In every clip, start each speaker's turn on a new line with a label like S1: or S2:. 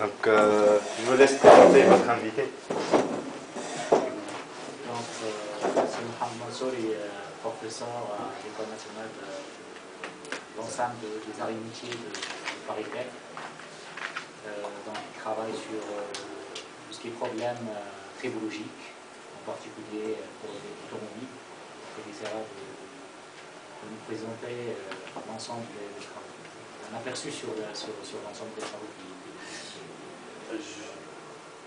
S1: Donc, euh, je vous laisse présenter votre invité.
S2: Donc, euh, c'est Mohamed Mansouri, euh, professeur à l'École nationale de l'ensemble des arts et métiers de, Paris Tech. Donc, il travaille sur tout ce qui est problème tribologique, en particulier pour les automobiles. Donc, il essaiera de, de nous présenter l'ensemble des, travaux, un aperçu sur, sur, l'ensemble des travaux qu'il-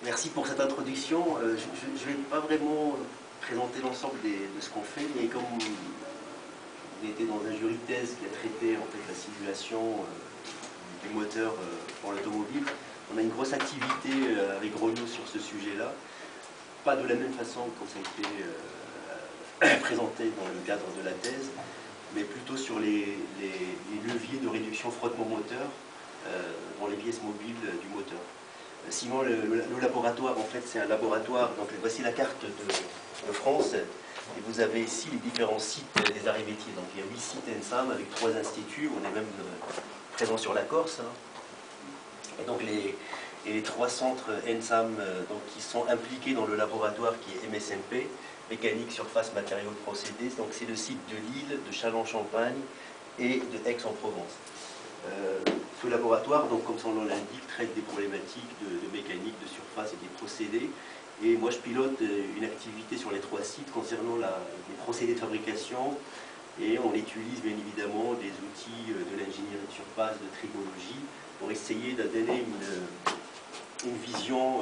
S3: Merci pour cette introduction. Euh, Je ne vais pas vraiment présenter l'ensemble de ce qu'on fait, mais comme on était dans un jury de thèse qui a traité en fait la simulation euh, du moteur euh, pour l'automobile, on a une grosse activité avec Renault sur ce sujet-là. Pas de la même façon comme ça a été présenté dans le cadre de la thèse, mais plutôt sur les, leviers de réduction frottement moteur dans les pièces mobiles du moteur. Simon, le, laboratoire, en fait, c'est un laboratoire. Donc, voici la carte de, France. Et vous avez ici les différents sites des arts métiers. Donc, il y a huit sites ENSAM avec trois instituts. On est même euh, présent sur la Corse. hein. Et donc, les trois centres ENSAM euh, donc, qui sont impliqués dans le laboratoire qui est MSMP, mécanique, surface, matériaux, procédés. Donc, c'est le site de Lille, de Châlons-Champagne et de Aix-en-Provence. Euh, ce laboratoire, donc, comme son nom l'indique, traite des problématiques de, mécanique, de surface et des procédés. Et moi, je pilote euh, une activité sur les trois sites concernant les procédés de fabrication. Et on utilise bien évidemment des outils euh, de l'ingénierie de surface, de tribologie, pour essayer de donner une, vision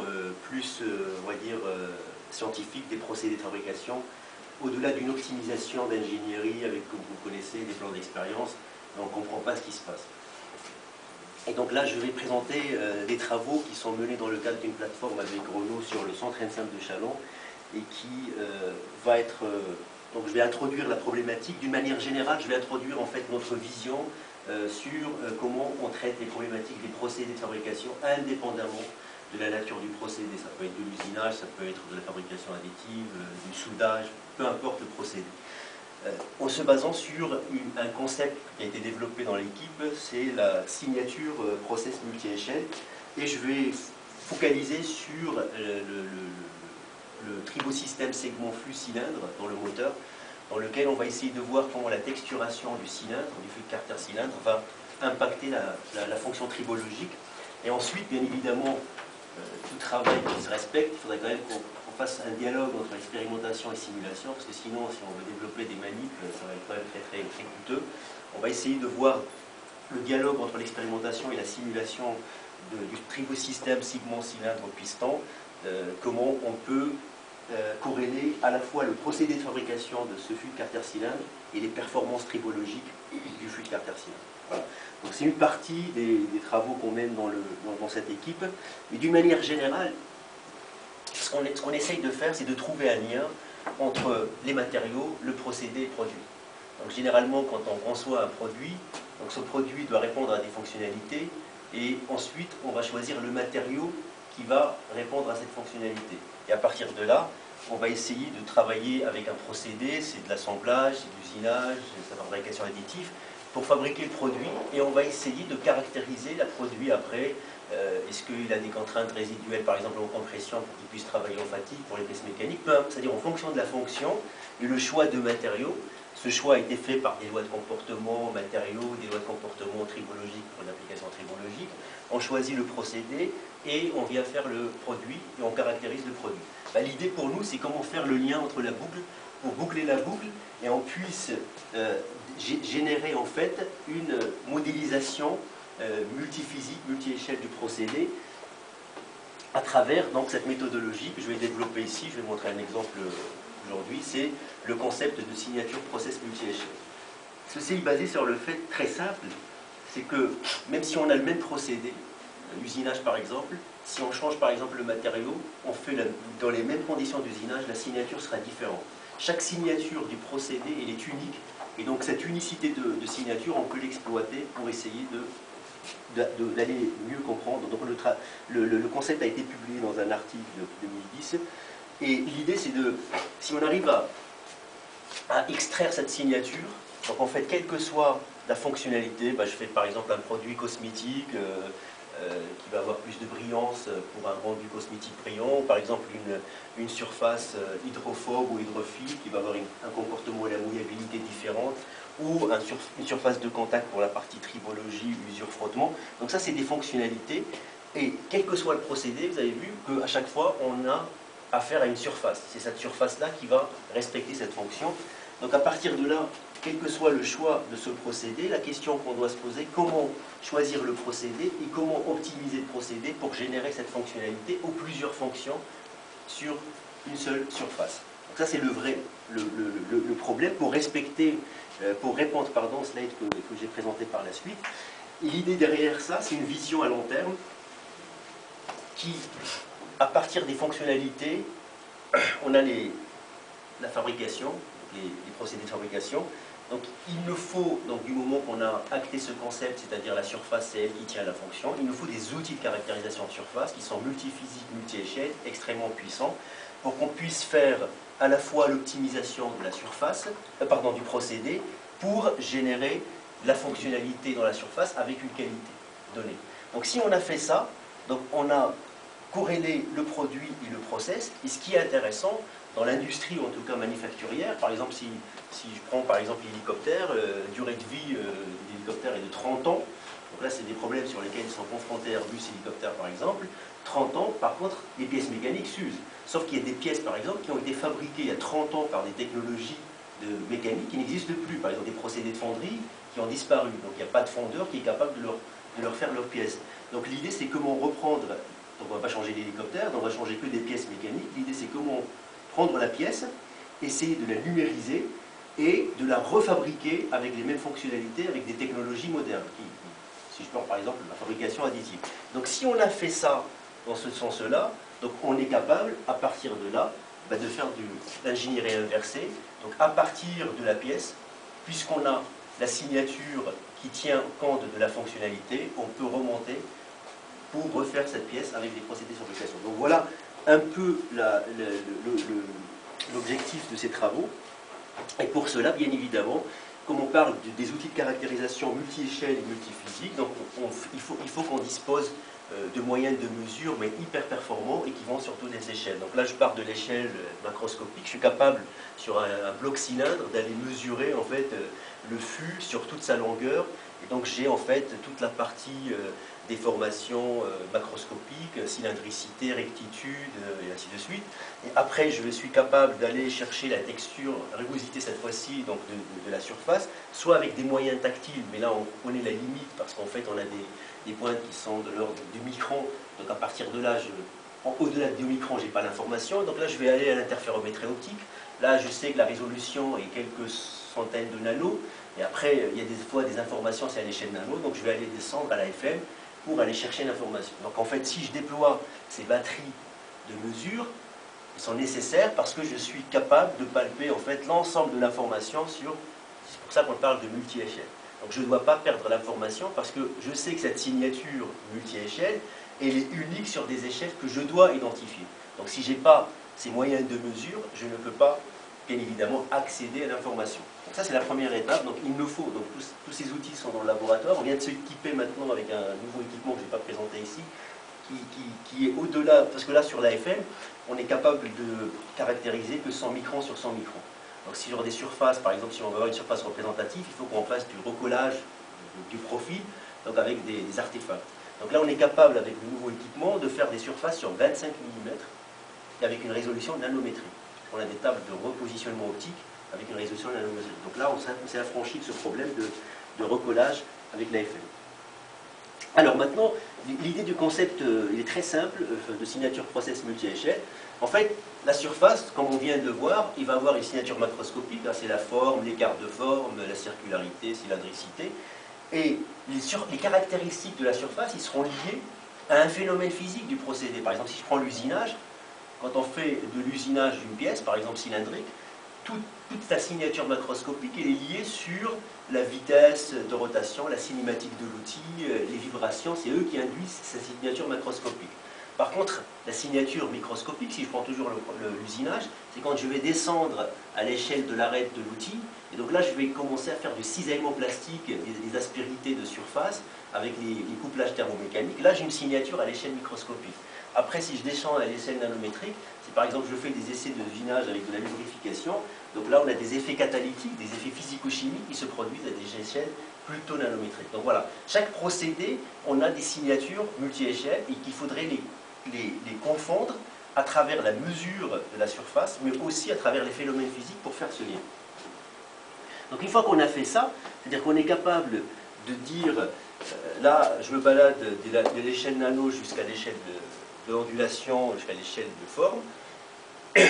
S3: plus, on va dire, scientifique des procédés de fabrication, au-delà d'une optimisation d'ingénierie avec, comme vous connaissez, des plans d'expérience, on ne comprend pas ce qui se passe. Et donc là, je vais présenter euh, des travaux qui sont menés dans le cadre d'une plateforme avec Renault sur le centre de Chalon et qui euh, va être... euh, donc je vais introduire la problématique. D'une manière générale, je vais introduire en fait notre vision sur comment on traite les problématiques des procédés de fabrication indépendamment de la nature du procédé. Ça peut être de l'usinage, ça peut être de la fabrication additive, du soudage, peu importe le procédé. Euh, en se basant sur un concept qui a été développé dans l'équipe, c'est la signature euh, process multi-échelle. Et je vais focaliser sur euh, le, tribosystème segment flux cylindre dans le moteur, dans lequel on va essayer de voir comment la texturation du cylindre, du flux de carter cylindre, va impacter la, fonction tribologique. Et ensuite, bien évidemment, tout travail qui se respecte, il faudrait quand même qu'on fasse un dialogue entre expérimentation et simulation, parce que sinon, si on veut développer des manips, euh, ça va être quand même très, très, très coûteux. On va essayer de voir le dialogue entre l'expérimentation et la simulation du tribosystème segment-cylindre-piston, euh, comment on peut euh, corréler à la fois le procédé de fabrication de ce flux de carter cylindre et les performances tribologiques du flux de carter cylindre. Voilà. Donc c'est une partie des, travaux qu'on mène dans, le- dans- dans cette équipe. Mais d'une manière générale, qu'on essaye de faire, c'est de trouver un lien entre les matériaux, le procédé et le produit. Donc généralement, quand on conçoit un produit, donc ce produit doit répondre à des fonctionnalités, et ensuite on va choisir le matériau qui va répondre à cette fonctionnalité. Et à partir de là, on va essayer de travailler avec un procédé, c'est de l'assemblage, c'est de l'usinage, c'est de la fabrication additive, pour fabriquer le produit, et on va essayer de caractériser le produit après. Euh, Est-ce qu'il a des contraintes résiduelles, par exemple en compression, pour qu'il puisse travailler en fatigue, pour les pièces mécaniques, c'est-à-dire en fonction de la fonction et le choix de matériaux. Ce choix a été fait par des lois de comportement matériaux, des lois de comportement tribologiques pour l'application tribologique. On choisit le procédé et on vient faire le produit et on caractérise le produit. Bah, L'idée pour nous, c'est comment faire le lien entre la boucle pour boucler la boucle et on puisse euh, gé- générer en fait une modélisation euh, multiphysique, multi-échelle du procédé à travers donc, cette méthodologie que je vais développer ici. Je vais montrer un exemple euh, aujourd'hui. C'est le concept de signature process multi-échelle. Ceci est basé sur le fait très simple, c'est que même si on a le même procédé, l'usinage par exemple, si on change par exemple le matériau, on fait dans les mêmes conditions d'usinage, la signature sera différente. Chaque signature du procédé, elle est unique, et donc cette unicité de, signature, on peut l'exploiter pour essayer de- d'aller mieux comprendre. Donc le, concept a été publié dans un article de 2010. Et l'idée, c'est de, si on arrive à, extraire cette signature, donc en fait, quelle que soit la fonctionnalité, bah, je fais par exemple un produit cosmétique, euh, qui va avoir plus de brillance pour un rendu cosmétique brillant, par exemple une, une surface hydrophobe ou hydrophile qui va avoir un comportement et la mouillabilité différente, ou une surface de contact pour la partie tribologie, usure, frottement. Donc ça, c'est des fonctionnalités. Et quel que soit le procédé, vous avez vu qu'à chaque fois, on a affaire à une surface. C'est cette surface-là qui va respecter cette fonction. Donc à partir de là, quel que soit le choix de ce procédé, la question qu'on doit se poser, comment choisir le procédé et comment optimiser le procédé pour générer cette fonctionnalité ou plusieurs fonctions sur une seule surface. Ça c'est le vrai, le, problème pour respecter, euh, pour répondre pardon, au slide que, que j'ai présenté par la suite. L'idée derrière ça, c'est une vision à long terme qui, à partir des fonctionnalités, on a les, la fabrication, les, procédés de fabrication. Donc il nous faut, donc, du moment qu'on a acté ce concept, c'est-à-dire la surface, c'est elle qui tient la fonction, il nous faut des outils de caractérisation de surface qui sont multiphysiques, multi-échelles, extrêmement puissants, pour qu'on puisse faire à la fois l'optimisation de la surface, euh, pardon, du procédé, pour générer la fonctionnalité dans la surface avec une qualité donnée. Donc si on a fait ça, donc on a corrélé le produit et le process, et ce qui est intéressant, dans l'industrie, ou en tout cas manufacturière, par exemple, si, si je prends par exemple l'hélicoptère, euh, durée de vie euh, de l'hélicoptère est de 30 ans, donc là c'est des problèmes sur lesquels ils sont confrontés Airbus hélicoptère par exemple, 30 ans, par contre, les pièces mécaniques s'usent. Sauf qu'il y a des pièces, par exemple, qui ont été fabriquées il y a 30 ans par des technologies de mécanique qui n'existent plus. Par exemple, des procédés de fonderie qui ont disparu. Donc il n'y a pas de fondeur qui est capable de leur, faire leurs pièces. Donc l'idée, c'est comment reprendre... Donc on ne va pas changer l'hélicoptère, on va changer que des pièces mécaniques. L'idée, c'est comment prendre la pièce, essayer de la numériser et de la refabriquer avec les mêmes fonctionnalités, avec des technologies modernes. si je prends par exemple la fabrication additive. Donc si on a fait ça dans ce sens-là, donc on est capable, à partir de là, bah, de faire de l'ingénierie inversée. Donc à partir de la pièce, puisqu'on a la signature qui tient compte de la fonctionnalité, on peut remonter pour refaire cette pièce avec des procédés de fabrication. Donc voilà un peu l'objectif de ces travaux. Et pour cela, bien évidemment, comme on parle des outils de caractérisation multi-échelle et multi-physique, il faut qu'on dispose de moyens de mesure, mais hyper performants et qui vont sur toutes les échelles. Donc là, je pars de l'échelle macroscopique. Je suis capable, sur un, bloc cylindre, d'aller mesurer en fait euh, le fût sur toute sa longueur. Et donc j'ai en fait toute la partie euh, déformation macroscopique, cylindricité, rectitude, et ainsi de suite. Et après, je suis capable d'aller chercher la texture, la rugosité cette fois-ci, donc de, de, la surface, soit avec des moyens tactiles, mais là on connaît la limite parce qu'en fait on a des, des pointes qui sont de l'ordre du micron. Donc à partir de là, au-delà du micron, je n'ai pas l'information. Donc là, je vais aller à l'interférométrie optique. Là, je sais que la résolution est quelques centaines de nanos. Et après, il y a des fois des informations, c'est à l'échelle nano. Donc je vais aller descendre à la FM pour aller chercher l'information. Donc en fait, si je déploie ces batteries de mesure, elles sont nécessaires parce que je suis capable de palper en fait l'ensemble de l'information sur... C'est pour ça qu'on parle de multi-échelle. Donc je ne dois pas perdre l'information parce que je sais que cette signature multi-échelle, elle est unique sur des échelles que je dois identifier. Donc si je n'ai pas ces moyens de mesure, je ne peux pas, bien évidemment, accéder à l'information. Donc ça, c'est la première étape. Donc il nous faut, tous, ces outils sont dans le laboratoire. On vient de s'équiper maintenant avec un nouveau équipement que je n'ai pas présenté ici, qui, qui est au-delà, parce que là, sur l'AFM, on est capable de caractériser que 100 microns sur 100 microns. Donc si sur des surfaces, par exemple, si on veut avoir une surface représentative, il faut qu'on fasse du recollage du profil, donc avec des, artefacts. Donc là, on est capable, avec le nouveau équipement, de faire des surfaces sur 25 mm et avec une résolution nanométrique. On a des tables de repositionnement optique avec une résolution nanométrique. Donc là, on s'est affranchi de ce problème de, recollage avec l'AFM. Alors maintenant, l'idée du concept, euh, il est très simple, euh, de signature process multi-échelle. En fait, la surface, comme on vient de le voir, il va avoir une signature macroscopique, c'est la forme, l'écart de forme, la circularité, cylindricité. Et les, caractéristiques de la surface, ils seront liés à un phénomène physique du procédé. Par exemple, si je prends l'usinage, quand on fait de l'usinage d'une pièce, par exemple cylindrique, toute, toute sa signature macroscopique est liée sur la vitesse de rotation, la cinématique de l'outil, euh, les vibrations, c'est eux qui induisent sa signature macroscopique. Par contre, la signature microscopique, si je prends toujours l'usinage, c'est quand je vais descendre à l'échelle de l'arête de l'outil, et donc là je vais commencer à faire du cisaillement plastique, des, aspérités de surface, avec les, les couplages thermomécaniques. Là j'ai une signature à l'échelle microscopique. Après, si je descends à l'échelle nanométrique, si par exemple je fais des essais de usinage avec de la lubrification, donc là on a des effets catalytiques, des effets physico-chimiques qui se produisent à des échelles plutôt nanométriques. Donc voilà, chaque procédé, on a des signatures multi-échelles et qu'il faudrait les, les, confondre à travers la mesure de la surface, mais aussi à travers les phénomènes physiques pour faire ce lien. Donc une fois qu'on a fait ça, c'est-à-dire qu'on est capable de dire, euh, là je me balade de l'échelle nano jusqu'à l'échelle de, de ondulation jusqu'à l'échelle de forme.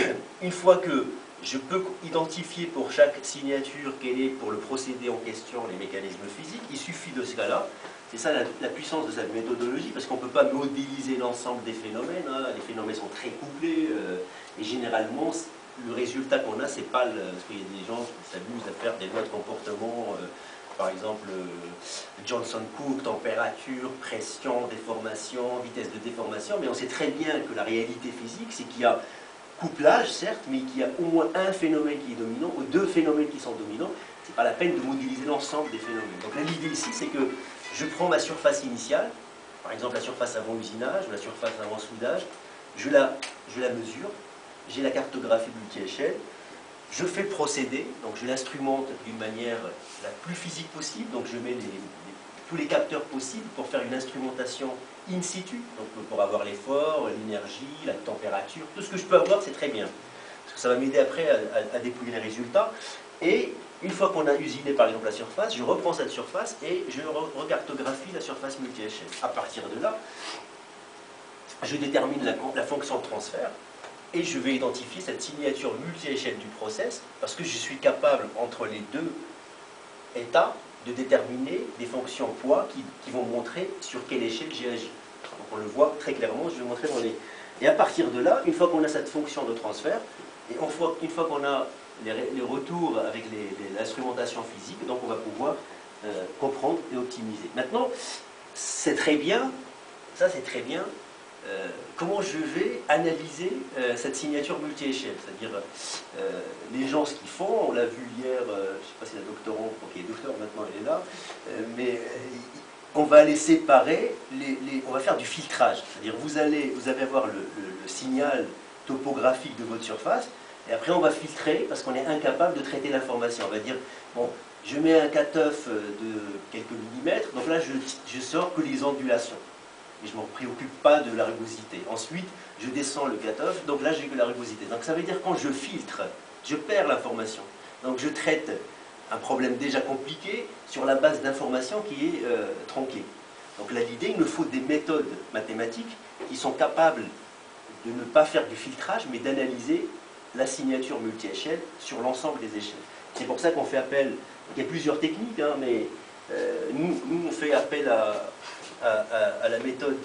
S3: Une fois que je peux identifier pour chaque signature quel est pour le procédé en question les mécanismes physiques, il suffit de ce cas-là. C'est ça la, puissance de cette méthodologie, parce qu'on ne peut pas modéliser l'ensemble des phénomènes. Hein. Les phénomènes sont très couplés, euh, et généralement, le résultat qu'on a, c'est pas le, parce qu'il y a des gens qui s'amusent à faire des lois de comportement euh, par exemple euh, Johnson Cook, température, pression, déformation, vitesse de déformation, mais on sait très bien que la réalité physique, c'est qu'il y a couplage, certes, mais qu'il y a au moins un phénomène qui est dominant, ou deux phénomènes qui sont dominants, c'est pas la peine de modéliser l'ensemble des phénomènes. Donc l'idée ici, c'est que je prends ma surface initiale, par exemple la surface avant usinage, ou la surface avant soudage, je la, je la mesure, j'ai la cartographie multi-échelle, je fais procéder, donc je l'instrumente d'une manière la plus physique possible, donc je mets tous les capteurs possibles pour faire une instrumentation in situ, donc pour avoir l'effort, l'énergie, la température, tout ce que je peux avoir, c'est très bien. Parce que ça va m'aider après à, dépouiller les résultats. Et une fois qu'on a usiné par exemple la surface, je reprends cette surface et je recartographie la surface multi-échelle. À partir de là, je détermine la, la fonction de transfert, et je vais identifier cette signature multi-échelle du process parce que je suis capable, entre les deux états, de déterminer des fonctions poids qui, vont montrer sur quelle échelle j'ai agi. Donc on le voit très clairement, je vais montrer dans les... Et à partir de là, une fois qu'on a cette fonction de transfert, et une fois, qu'on a les, retours avec l'instrumentation physique, donc on va pouvoir euh, comprendre et optimiser. Maintenant, c'est très bien, ça c'est très bien, euh, comment je vais analyser euh, cette signature multi-échelle? C'est-à-dire, euh, les gens, ce qu'ils font, on l'a vu hier, je ne sais pas si la doctorante, qui est docteur maintenant, elle est là, mais on va les séparer, on va faire du filtrage. C'est-à-dire, vous allez, vous allez avoir le, signal topographique de votre surface, et après on va filtrer parce qu'on est incapable de traiter l'information. On va dire, bon, je mets un cut-off de quelques millimètres, donc là je, je sors que les ondulations et je ne m'en préoccupe pas de la rugosité. Ensuite, je descends le cut-off, donc là j'ai que la rugosité. Donc ça veut dire quand je filtre, je perds l'information. Donc je traite un problème déjà compliqué sur la base d'informations qui est euh, tronquée. Donc là l'idée, il me faut des méthodes mathématiques qui sont capables de ne pas faire du filtrage, mais d'analyser la signature multi-échelle sur l'ensemble des échelles. C'est pour ça qu'on fait appel, il y a plusieurs techniques, hein, mais euh, nous, nous, on fait appel à, à, la méthode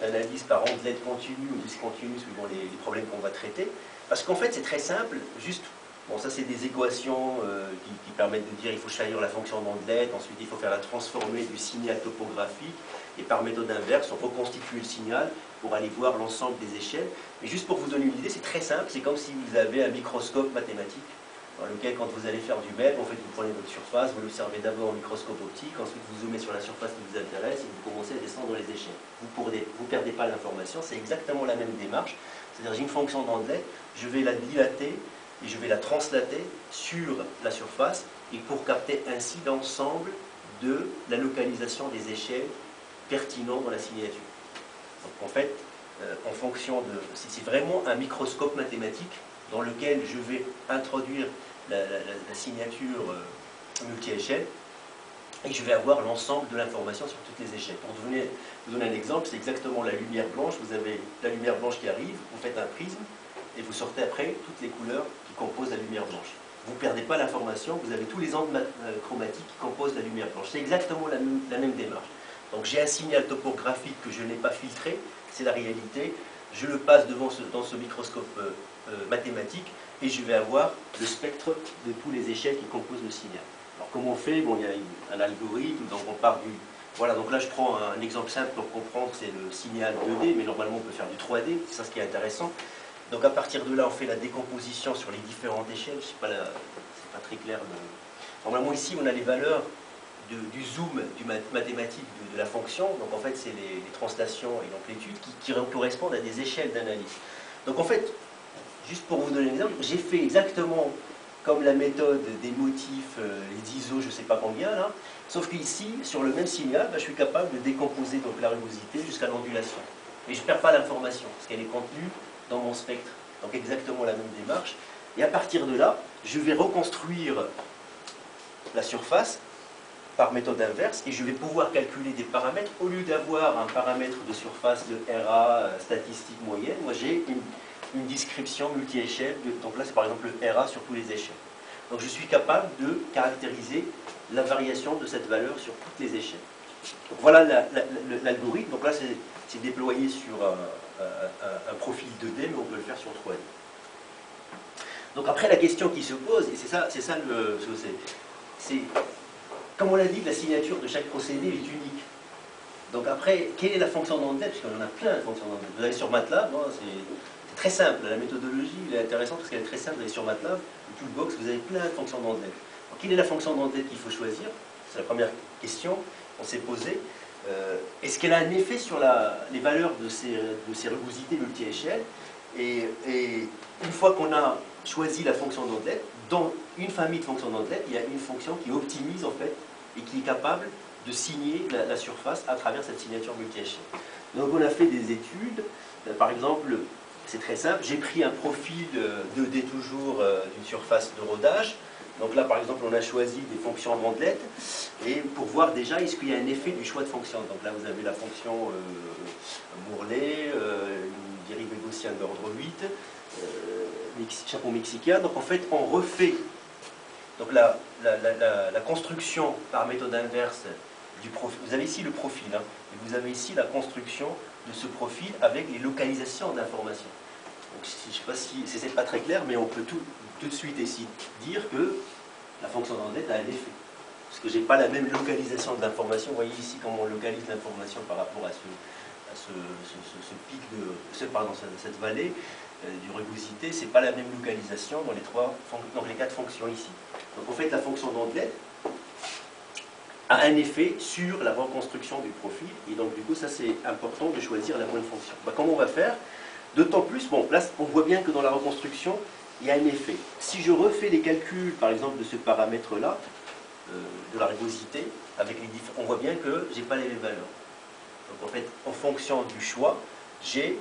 S3: d'analyse par ondelette continue ou discontinue suivant les, problèmes qu'on va traiter. Parce qu'en fait, c'est très simple, juste, bon, ça c'est des équations euh, qui, permettent de dire il faut choisir la fonction d'ondelette, ensuite il faut faire la transformer du signal topographique, et par méthode inverse, on reconstitue le signal pour aller voir l'ensemble des échelles. Mais juste pour vous donner une idée, c'est très simple, c'est comme si vous avez un microscope mathématique dans lequel, quand vous allez faire du MEP, en fait, vous prenez votre surface, vous l'observez d'abord au microscope optique, ensuite vous zoomez sur la surface qui vous intéresse et vous commencez à descendre les échelles. Vous ne perdez pas l'information, c'est exactement la même démarche. C'est-à-dire, j'ai une fonction d'anglais, je vais la dilater et je vais la translater sur la surface et pour capter ainsi l'ensemble de la localisation des échelles pertinentes dans la signature. Donc en fait, euh, en fonction de... C'est vraiment un microscope mathématique dans lequel je vais introduire la, signature euh, multi-échelle et je vais avoir l'ensemble de l'information sur toutes les échelles. Pour vous donner, vous un exemple, c'est exactement la lumière blanche. Vous avez la lumière blanche qui arrive, vous faites un prisme et vous sortez après toutes les couleurs qui composent la lumière blanche. Vous ne perdez pas l'information, vous avez tous les angles euh, chromatiques qui composent la lumière blanche. C'est exactement la, même démarche. Donc j'ai un signal topographique que je n'ai pas filtré, c'est la réalité. Je le passe devant dans ce microscope euh, mathématiques et je vais avoir le spectre de tous les échelles qui composent le signal. Alors comment on fait? Bon, Il y a un algorithme, donc on part du Voilà, donc là je prends un exemple simple pour comprendre, c'est le signal 2D, mais normalement on peut faire du 3D, c'est ça ce qui est intéressant. Donc à partir de là, on fait la décomposition sur les différentes échelles, je sais pas, c'est pas très clair. Normalement ici, on a les valeurs du zoom du mathématique de, la fonction, donc en fait c'est les, translations et l'amplitude qui correspondent à des échelles d'analyse. Donc en fait, juste pour vous donner un exemple, j'ai fait exactement comme la méthode des motifs, euh, les ISO, je ne sais pas combien là, sauf qu'ici, sur le même signal, bah, je suis capable de décomposer donc, la rugosité jusqu'à l'ondulation. Et je ne perds pas l'information, parce qu'elle est contenue dans mon spectre. Donc exactement la même démarche. Et à partir de là, je vais reconstruire la surface par méthode inverse et je vais pouvoir calculer des paramètres. Au lieu d'avoir un paramètre de surface de RA euh, statistique moyenne, moi j'ai une une description multi-échelle. Donc là, c'est par exemple le RA sur tous les échelles. Donc je suis capable de caractériser la variation de cette valeur sur toutes les échelles. Donc voilà l'algorithme. Donc là, c'est déployé sur un, profil 2D, mais on peut le faire sur 3D. Donc après, la question qui se pose, et c'est ça, c'est ça le, c'est, comme on l'a dit, la signature de chaque procédé est unique. Donc après, quelle est la fonction d'ondet Parce qu'on en a plein de fonctions d'ondet. Vous allez sur MATLAB, c'est très simple. La méthodologie est intéressante parce qu'elle est très simple. Vous sur MATLAB, le toolbox, vous avez plein de fonctions d'entête. Quelle est la fonction d'entête qu'il faut choisir? C'est la première question qu'on s'est posée. Euh, est-ce qu'elle a un effet sur les valeurs de ces, de rugosités multi-échelles? Et, une fois qu'on a choisi la fonction d'entête, dans une famille de fonctions d'entête, il y a une fonction qui optimise en fait et qui est capable de signer la, la surface à travers cette signature multi-échelle. Donc on a fait des études, euh, par exemple c'est très simple. J'ai pris un profil 2D toujours euh, d'une surface de rodage. Donc là, par exemple, on a choisi des fonctions rondelette et pour voir déjà est-ce qu'il y a un effet du choix de fonction. Donc là, vous avez la fonction euh, Mourlet, euh, une dérivée gaussienne d'ordre 8, chapeau mexicain. Donc en fait, on refait donc la, la, construction par méthode inverse du profil. Vous avez ici le profil, hein, et vous avez ici la construction de ce profil avec les localisations d'informations. Je ne sais pas si c'est pas très clair, mais on peut tout, de suite ici dire que la fonction d'endette a un effet. Parce que je n'ai pas la même localisation d'information. Vous voyez ici comment on localise l'information par rapport à ce, ce, pic de ce, pardon, cette vallée euh, du rugosité, ce n'est pas la même localisation dans les, trois, dans les quatre fonctions ici. Donc en fait, la fonction d'endette a un effet sur la reconstruction du profil. Et donc, du coup, ça, c'est important de choisir la bonne fonction. Bah, comment on va faire? D'autant plus, bon, là, on voit bien que dans la reconstruction, il y a un effet. Si je refais les calculs, par exemple, de ce paramètre-là, euh, de la rugosité, avec les on voit bien que je n'ai pas les mêmes valeurs. Donc, en fait, en fonction du choix, j'ai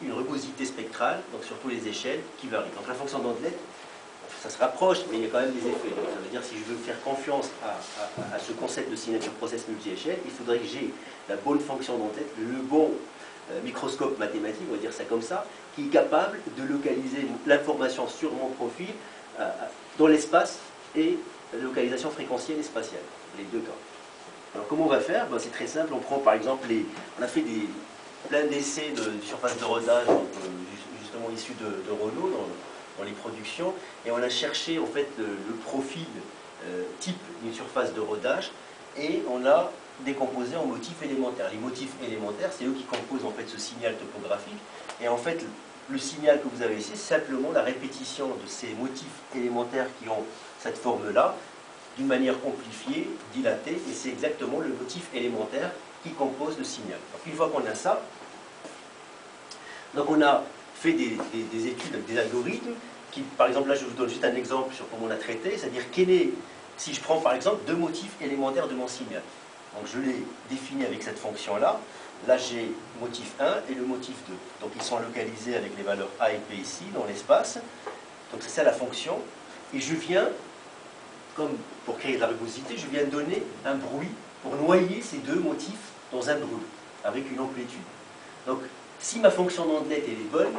S3: une rugosité spectrale, donc sur toutes les échelles, qui varie. Donc, la fonction d'Andlet, ça se rapproche, mais il y a quand même des effets. ça veut dire si je veux faire confiance à, ce concept de signature process multi-échelle, il faudrait que j'ai la bonne fonction d'entête, le bon euh, microscope mathématique, on va dire ça comme ça, qui est capable de localiser l'information sur mon profil euh, dans l'espace et localisation fréquentielle et spatiale, les deux cas. Alors comment on va faire? Ben, C'est très simple, on prend par exemple les... On a fait plein d'essais de, surface de rodage, euh, justement issus de, de Renault, dans les productions, et on a cherché en fait le, profil euh, type d'une surface de rodage, et on a décomposé en motifs élémentaires. Les motifs élémentaires, c'est eux qui composent en fait ce signal topographique, et en fait le signal que vous avez ici, c'est simplement la répétition de ces motifs élémentaires qui ont cette forme-là, d'une manière amplifiée, dilatée, et c'est exactement le motif élémentaire qui compose le signal. Une fois qu'on a ça, donc on a fait des, études avec des algorithmes qui, par exemple, là je vous donne juste un exemple sur comment on l'a traité, c'est-à-dire quel est, si je prends par exemple deux motifs élémentaires de mon signal. Donc je l'ai défini avec cette fonction-là. Là, j'ai motif 1 et le motif 2. Donc ils sont localisés avec les valeurs A et P ici, dans l'espace. Donc c'est ça la fonction. Et je viens, comme pour créer de la rugosité, je viens donner un bruit pour noyer ces deux motifs dans un bruit, avec une amplitude. Donc si ma fonction d'ondelette est bonne,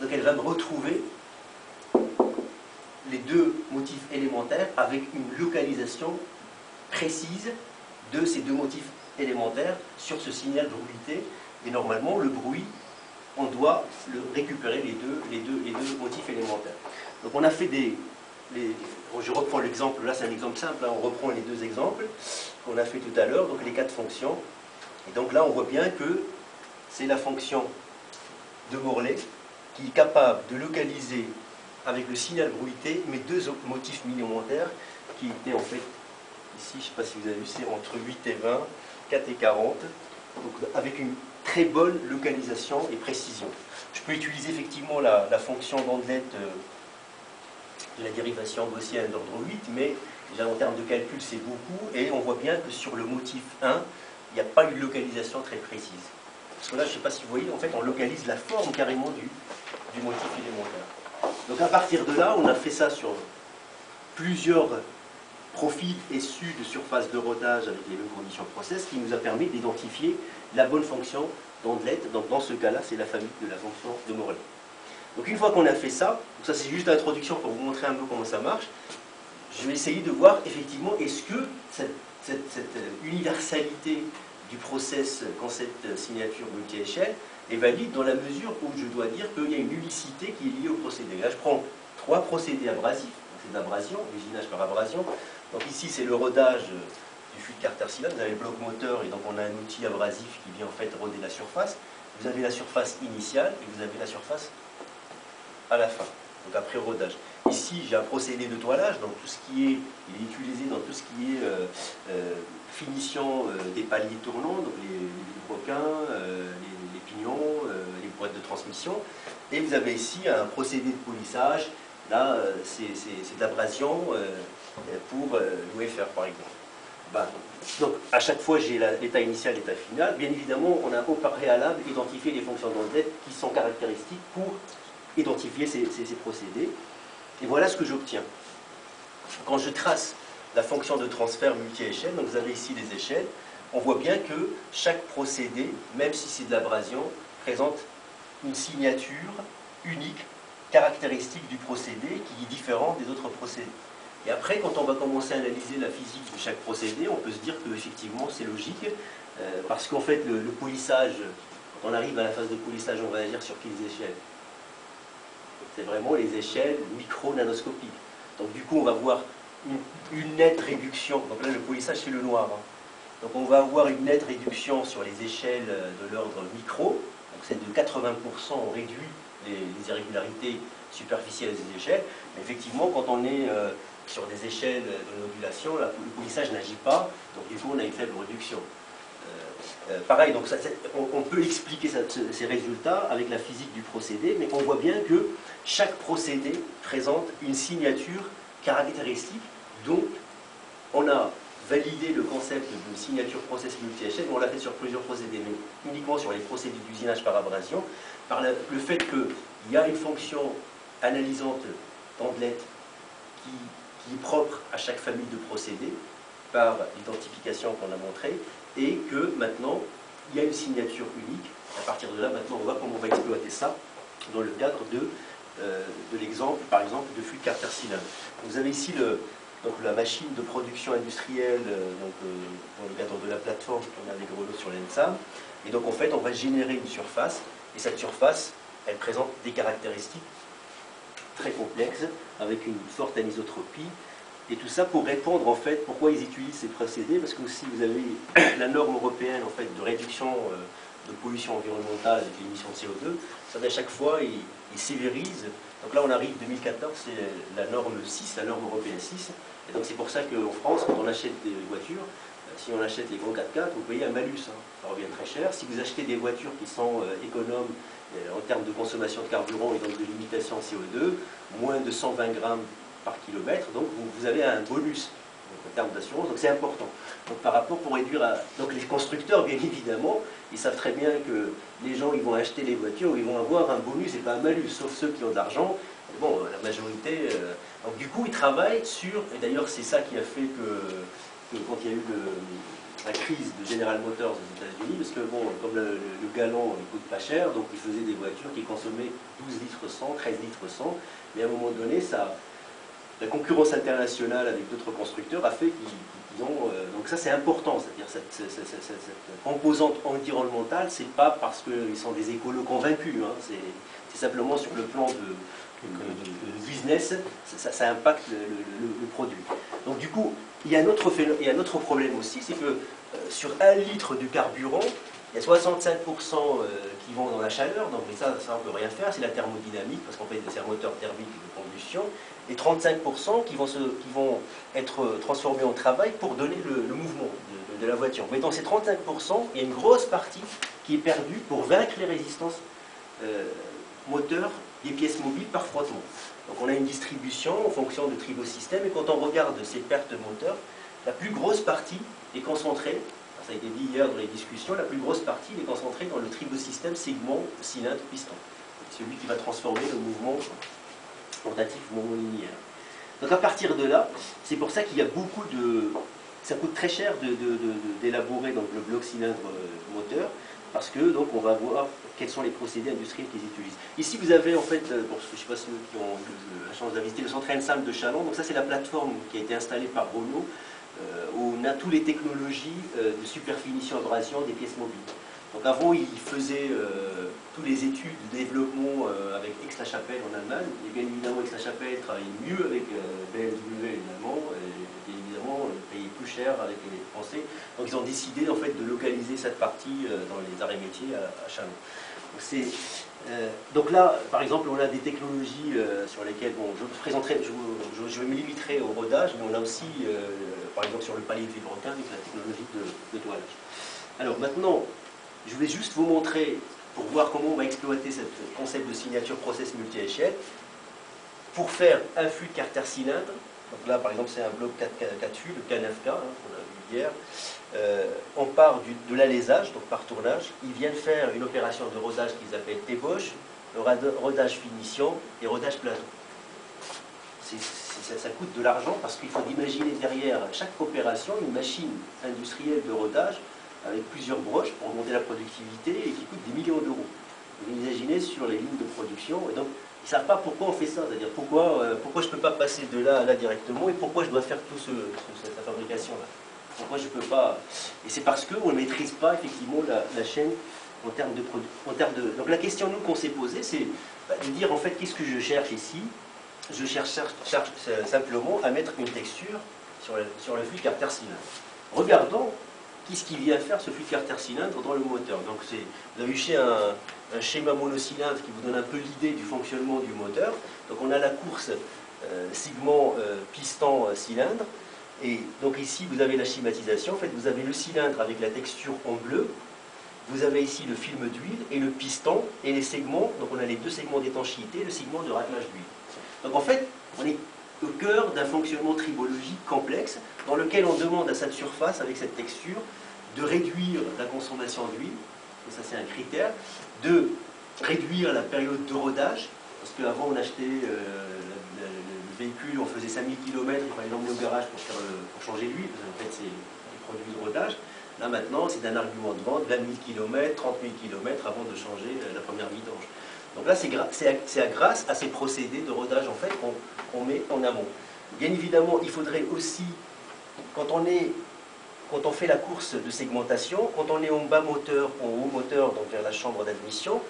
S3: donc elle va me retrouver les deux motifs élémentaires avec une localisation précise de ces deux motifs élémentaires sur ce signal bruité. Et normalement, le bruit, on doit récupérer les deux, les deux, les deux motifs élémentaires. Donc on a fait des, je reprends l'exemple, là c'est un exemple simple, hein, on reprend les deux exemples qu'on a fait tout à l'heure, donc les quatre fonctions. Et donc là on voit bien que c'est la fonction de Morley qui est capable de localiser avec le signal bruité mes deux motifs milimentaires qui étaient en fait, ici je ne sais pas si vous avez vu, c'est entre 8 et 20, 4 et 40, donc avec une très bonne localisation et précision. Je peux utiliser effectivement la, fonction d'ondelette euh, de la dérivation gaussienne d'ordre 8, mais déjà en termes de calcul c'est beaucoup, et on voit bien que sur le motif 1, il n'y a pas une localisation très précise. Parce que là, je ne sais pas si vous voyez, en fait, on localise la forme carrément du, du motif élémentaire. Donc à partir de là, on a fait ça sur plusieurs profils issus de surface de rodage avec les mêmes conditions de process, qui nous a permis d'identifier la bonne fonction d'ondelette. Donc dans ce cas-là, c'est la famille de la fonction de Morley. Donc une fois qu'on a fait ça, ça c'est juste l'introduction pour vous montrer un peu comment ça marche, je vais essayer de voir effectivement est-ce que cette, universalité du process concept signature multi-échelle est valide dans la mesure où je dois dire qu'il y a une unicité qui est liée au procédé. Là je prends trois procédés abrasifs, c'est d'abrasion, l'usinage par abrasion. Donc ici c'est le rodage du fût de Carter-Silla, vous avez le bloc moteur et donc on a un outil abrasif qui vient en fait roder la surface. Vous avez la surface initiale et vous avez la surface à la fin, donc après rodage. Ici, j'ai un procédé de toilage, donc tout ce qui est, il est utilisé dans tout ce qui est euh, euh, finition euh, des paliers tournants, donc les, les broquins, les, pignons, les boîtes de transmission. Et vous avez ici un procédé de polissage, là c'est de l'abrasion pour l'UFR par exemple. Ben, donc à chaque fois j'ai l'état initial, l'état final. Bien évidemment, on a au préalable identifié les fonctions d'ondelette qui sont caractéristiques pour identifier ces, procédés. Et voilà ce que j'obtiens. Quand je trace la fonction de transfert multi-échelle, donc vous avez ici des échelles, on voit bien que chaque procédé, même si c'est de l'abrasion, présente une signature unique, caractéristique du procédé, qui est différente des autres procédés. Et après, quand on va commencer à analyser la physique de chaque procédé, on peut se dire que effectivement c'est logique, euh, parce qu'en fait le, le, polissage, quand on arrive à la phase de polissage, on va agir sur quelles échelles? C'est vraiment les échelles micro-nanoscopiques. Donc du coup, on va voir une, nette réduction. Donc là, le polissage, c'est le noir. Hein. Donc on va avoir une nette réduction sur les échelles de l'ordre micro. Donc c'est de 80%, on réduit les, irrégularités superficielles des échelles. Mais effectivement, quand on est euh, sur des échelles de modulation, le polissage n'agit pas. Donc du coup, on a une faible réduction. Euh, pareil, donc on, peut expliquer ces résultats avec la physique du procédé, mais on voit bien que chaque procédé présente une signature caractéristique. Donc, on a validé le concept de signature process multi-échelle, on l'a fait sur plusieurs procédés, mais uniquement sur les procédés d'usinage par abrasion, par le fait qu'il y a une fonction analysante d'Andlet qui, qui est propre à chaque famille de procédés, par l'identification qu'on a montrée, et que maintenant, il y a une signature unique. À partir de là, maintenant, on voit comment on va exploiter ça dans le cadre de, de l'exemple, par exemple, de flux carter cylindre. Vous avez ici le, donc, la machine de production industrielle euh, euh, dans le cadre de la plateforme qu'on a avec Renault sur l'ENSAM. Et donc, en fait, on va générer une surface, et cette surface, elle présente des caractéristiques très complexes, avec une forte anisotropie, et tout ça pour répondre en fait pourquoi ils utilisent ces procédés, parce que si vous avez la norme européenne en fait de réduction euh, de pollution environnementale avec l'émission de CO2, ça à chaque fois ils, sévérisent. Donc là on arrive 2014, c'est la norme 6, la norme européenne 6. Et donc c'est pour ça qu'en France, quand on achète des voitures, euh, si on achète les gros 4x4, vous payez un malus, hein. ça revient très cher. Si vous achetez des voitures qui sont euh, économes en termes de consommation de carburant et donc de limitation CO2, moins de 120 grammes par kilomètre, donc vous, avez un bonus en termes d'assurance, donc c'est important. Donc par rapport pour réduire à... Donc les constructeurs, bien évidemment, ils savent très bien que les gens, ils vont acheter les voitures, ils vont avoir un bonus et pas un malus, sauf ceux qui ont de l'argent. Bon, la majorité... Euh, donc du coup, ils travaillent sur... Et d'ailleurs, c'est ça qui a fait que, quand il y a eu la crise de General Motors aux États-Unis, parce que bon, comme le, le, galon ne coûte pas cher, donc ils faisaient des voitures qui consommaient 12 litres 100, 13 litres 100, mais à un moment donné, ça, la concurrence internationale avec d'autres constructeurs a fait qu'ils ont... Euh, donc ça c'est important, c'est-à-dire cette, composante environnementale, c'est pas parce qu'ils sont des écolos convaincus, hein, c'est simplement sur le plan de, business, ça, impacte le, produit. Donc du coup, il y a un autre, un problème aussi, c'est que euh, sur un litre de carburant, il y a 65% euh, qui vont dans la chaleur, donc mais ça, ça on ne peut rien faire, c'est la thermodynamique, parce qu'on fait des moteurs thermiques de combustion, et 35% qui vont, se, qui vont être transformés en travail pour donner le, mouvement de, la voiture. Mais dans ces 35%, il y a une grosse partie qui est perdue pour vaincre les résistances euh, moteurs des pièces mobiles par frottement. Donc on a une distribution en fonction du tribosystème, et quand on regarde ces pertes moteurs, la plus grosse partie est concentrée, ça a été dit hier dans les discussions, la plus grosse partie est concentrée dans le tribosystème segment cylindre piston. Celui qui va transformer le mouvement rotatif mouvement linéaire. Donc à partir de là, c'est pour ça qu'il y a beaucoup de... Ça coûte très cher d'élaborer de, le bloc cylindre euh, moteur, parce que donc on va voir quels sont les procédés industriels qu'ils utilisent. Ici vous avez en fait, euh, pour je ne sais pas ceux qui ont la chance de visiter le centre Ensemble de Chalon, donc ça c'est la plateforme qui a été installée par Renault, euh, où on a toutes les technologies de superfinition abrasion des pièces mobiles. Donc avant, ils faisaient toutes les études de développement avec Aix-la-Chapelle en Allemagne, et bien évidemment Aix-la-Chapelle travaillait mieux avec BMW évidemment, et bien évidemment payait plus cher avec les Français. Donc ils ont décidé en fait de localiser cette partie dans les arrêts métiers à, Chalon. Euh, donc là, par exemple, on a des technologies euh, sur lesquelles, bon, je, présenterai, je, me limiterai au rodage, mais on a aussi, euh, par exemple, sur le palier de vibroquin, avec la technologie de, de, toilage. Alors maintenant, je vais juste vous montrer, pour voir comment on va exploiter ce concept de signature process multi-échelle, pour faire un flux de carter cylindre. Donc là, par exemple, c'est un bloc 4, 4 le K9K, hein, qu'on a vu hier. Euh, on part de l'alésage, donc par tournage. Ils viennent faire une opération de rodage qu'ils appellent ébauche, le rodage finition et rodage plateau. ça, coûte de l'argent parce qu'il faut imaginer derrière chaque opération une machine industrielle de rodage avec plusieurs broches pour monter la productivité et qui coûte des millions d'euros. Vous imaginez sur les lignes de production. Et donc, ils ne savent pas pourquoi on fait ça, c'est-à-dire pourquoi, euh, pourquoi je ne peux pas passer de là à là directement et pourquoi je dois faire toute cette fabrication-là. Pourquoi je ne peux pas Et c'est parce qu'on ne maîtrise pas effectivement la, chaîne en termes de, termes de... Donc la question nous qu'on s'est posée, c'est bah, de dire en fait qu'est-ce que je cherche ici? Je cherche, simplement à mettre une texture sur le, sur le flux. Regardons qu'est-ce qui vient faire ce flux carter cylindre dans le moteur? Donc vous avez un, un schéma monocylindre qui vous donne un peu l'idée du fonctionnement du moteur. Donc on a la course euh, segment euh, piston euh, cylindre et donc ici, vous avez la schématisation. En fait, vous avez le cylindre avec la texture en bleu. Vous avez ici le film d'huile et le piston et les segments. Donc on a les deux segments d'étanchéité, le segment de raclage d'huile. Donc en fait, on est au cœur d'un fonctionnement tribologique complexe dans lequel on demande à cette surface, avec cette texture, de réduire la consommation d'huile, ça c'est un critère, de réduire la période de rodage, parce qu'avant on achetait euh, véhicule, on faisait 5000 km, il fallait l'emmener au garage pour, changer l'huile, parce qu'en fait c'est des produits de rodage. Là maintenant, c'est un argument de vente, 20 000 km, 30 000 km avant de changer euh, la première vidange. Donc là, c'est grâce à ces procédés de rodage en fait qu'on met en amont. Bien évidemment, il faudrait aussi, quand on, quand on fait la course de segmentation, quand on est en bas moteur ou en haut moteur, donc vers la chambre d'admission,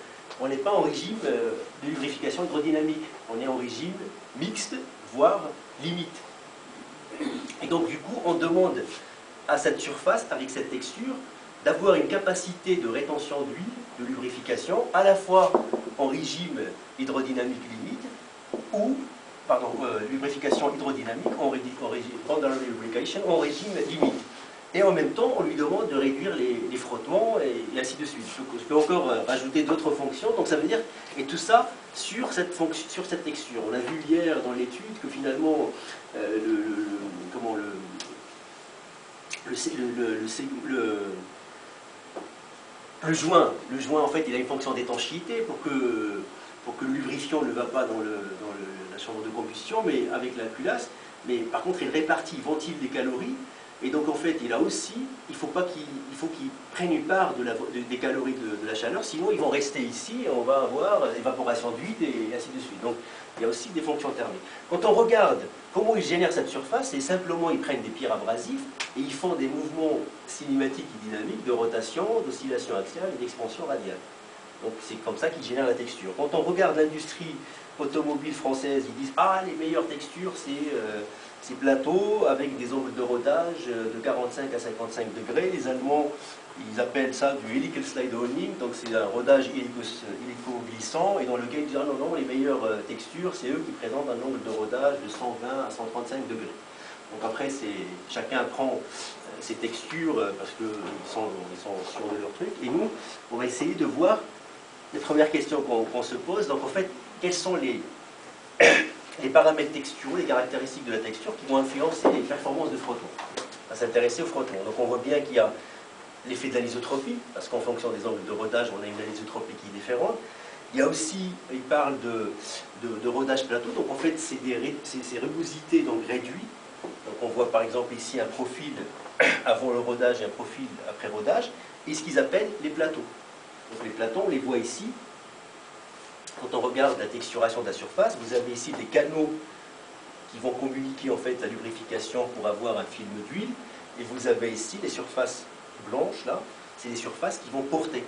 S3: on n'est pas en régime euh, de lubrification hydrodynamique, on est en régime mixte voire limite. Et donc du coup, on demande à cette surface, avec cette texture, d'avoir une capacité de rétention d'huile, lubrification, à la fois en régime hydrodynamique limite, ou, pardon, euh, lubrification hydrodynamique, en, lubrication, en régime limite. Et en même temps, on lui demande de réduire les, frottements et, ainsi de suite. Donc, je peux encore euh, rajouter d'autres fonctions. Donc ça veut dire, et tout ça sur cette, sur cette texture. On a vu hier dans l'étude que finalement, euh, le, comment le, le, joint, le joint en fait, il a une fonction d'étanchéité pour que, pour le lubrifiant ne va pas dans, le, dans la chambre de combustion, mais avec la culasse. Mais par contre, il répartit, il ventile des calories et donc en fait, il a aussi, il faut pas qu'il, faut une part des calories de, la chaleur, sinon ils vont rester ici et on va avoir évaporation d'huile et ainsi de suite. Donc il y a aussi des fonctions thermiques. Quand on regarde comment ils génèrent cette surface, c'est simplement ils prennent des pierres abrasives et ils font des mouvements cinématiques et dynamiques de rotation, d'oscillation axiale et d'expansion radiale. Donc c'est comme ça qu'ils génèrent la texture. Quand on regarde l'industrie automobiles françaises, ils disent Ah, les meilleures textures, c'est euh, ces plateaux avec des angles de rodage euh, de 45 à 55 degrés. Les Allemands, ils appellent ça du helical slide honing, donc c'est un rodage hélico-glissant, et dans lequel ils disent ah non, non, les meilleures euh, textures, c'est eux qui présentent un angle de rodage de 120 à 135 degrés. Donc après, chacun prend ces textures parce qu'ils sont, ils sont sûrs de leur truc, et nous, on va essayer de voir les premières questions qu'on se pose. Donc en fait, quels sont les, les paramètres texturaux, les caractéristiques de la texture qui vont influencer les performances de frottement. On va s'intéresser au frottement. Donc on voit bien qu'il y a l'effet de l'anisotropie, parce qu'en fonction des angles de rodage, on a une anisotropie qui est différente. Il y a aussi, il parle de, de, rodage plateau, donc en fait c'est ces rugosités donc réduites. Donc on voit par exemple ici un profil avant le rodage et un profil après rodage, et ce qu'ils appellent les plateaux. Donc les plateaux, on les voit ici, quand on regarde la texturation de la surface, vous avez ici des canaux qui vont communiquer en fait la lubrification pour avoir un film d'huile. Et vous avez ici les surfaces blanches, là, c'est les surfaces qui vont porter.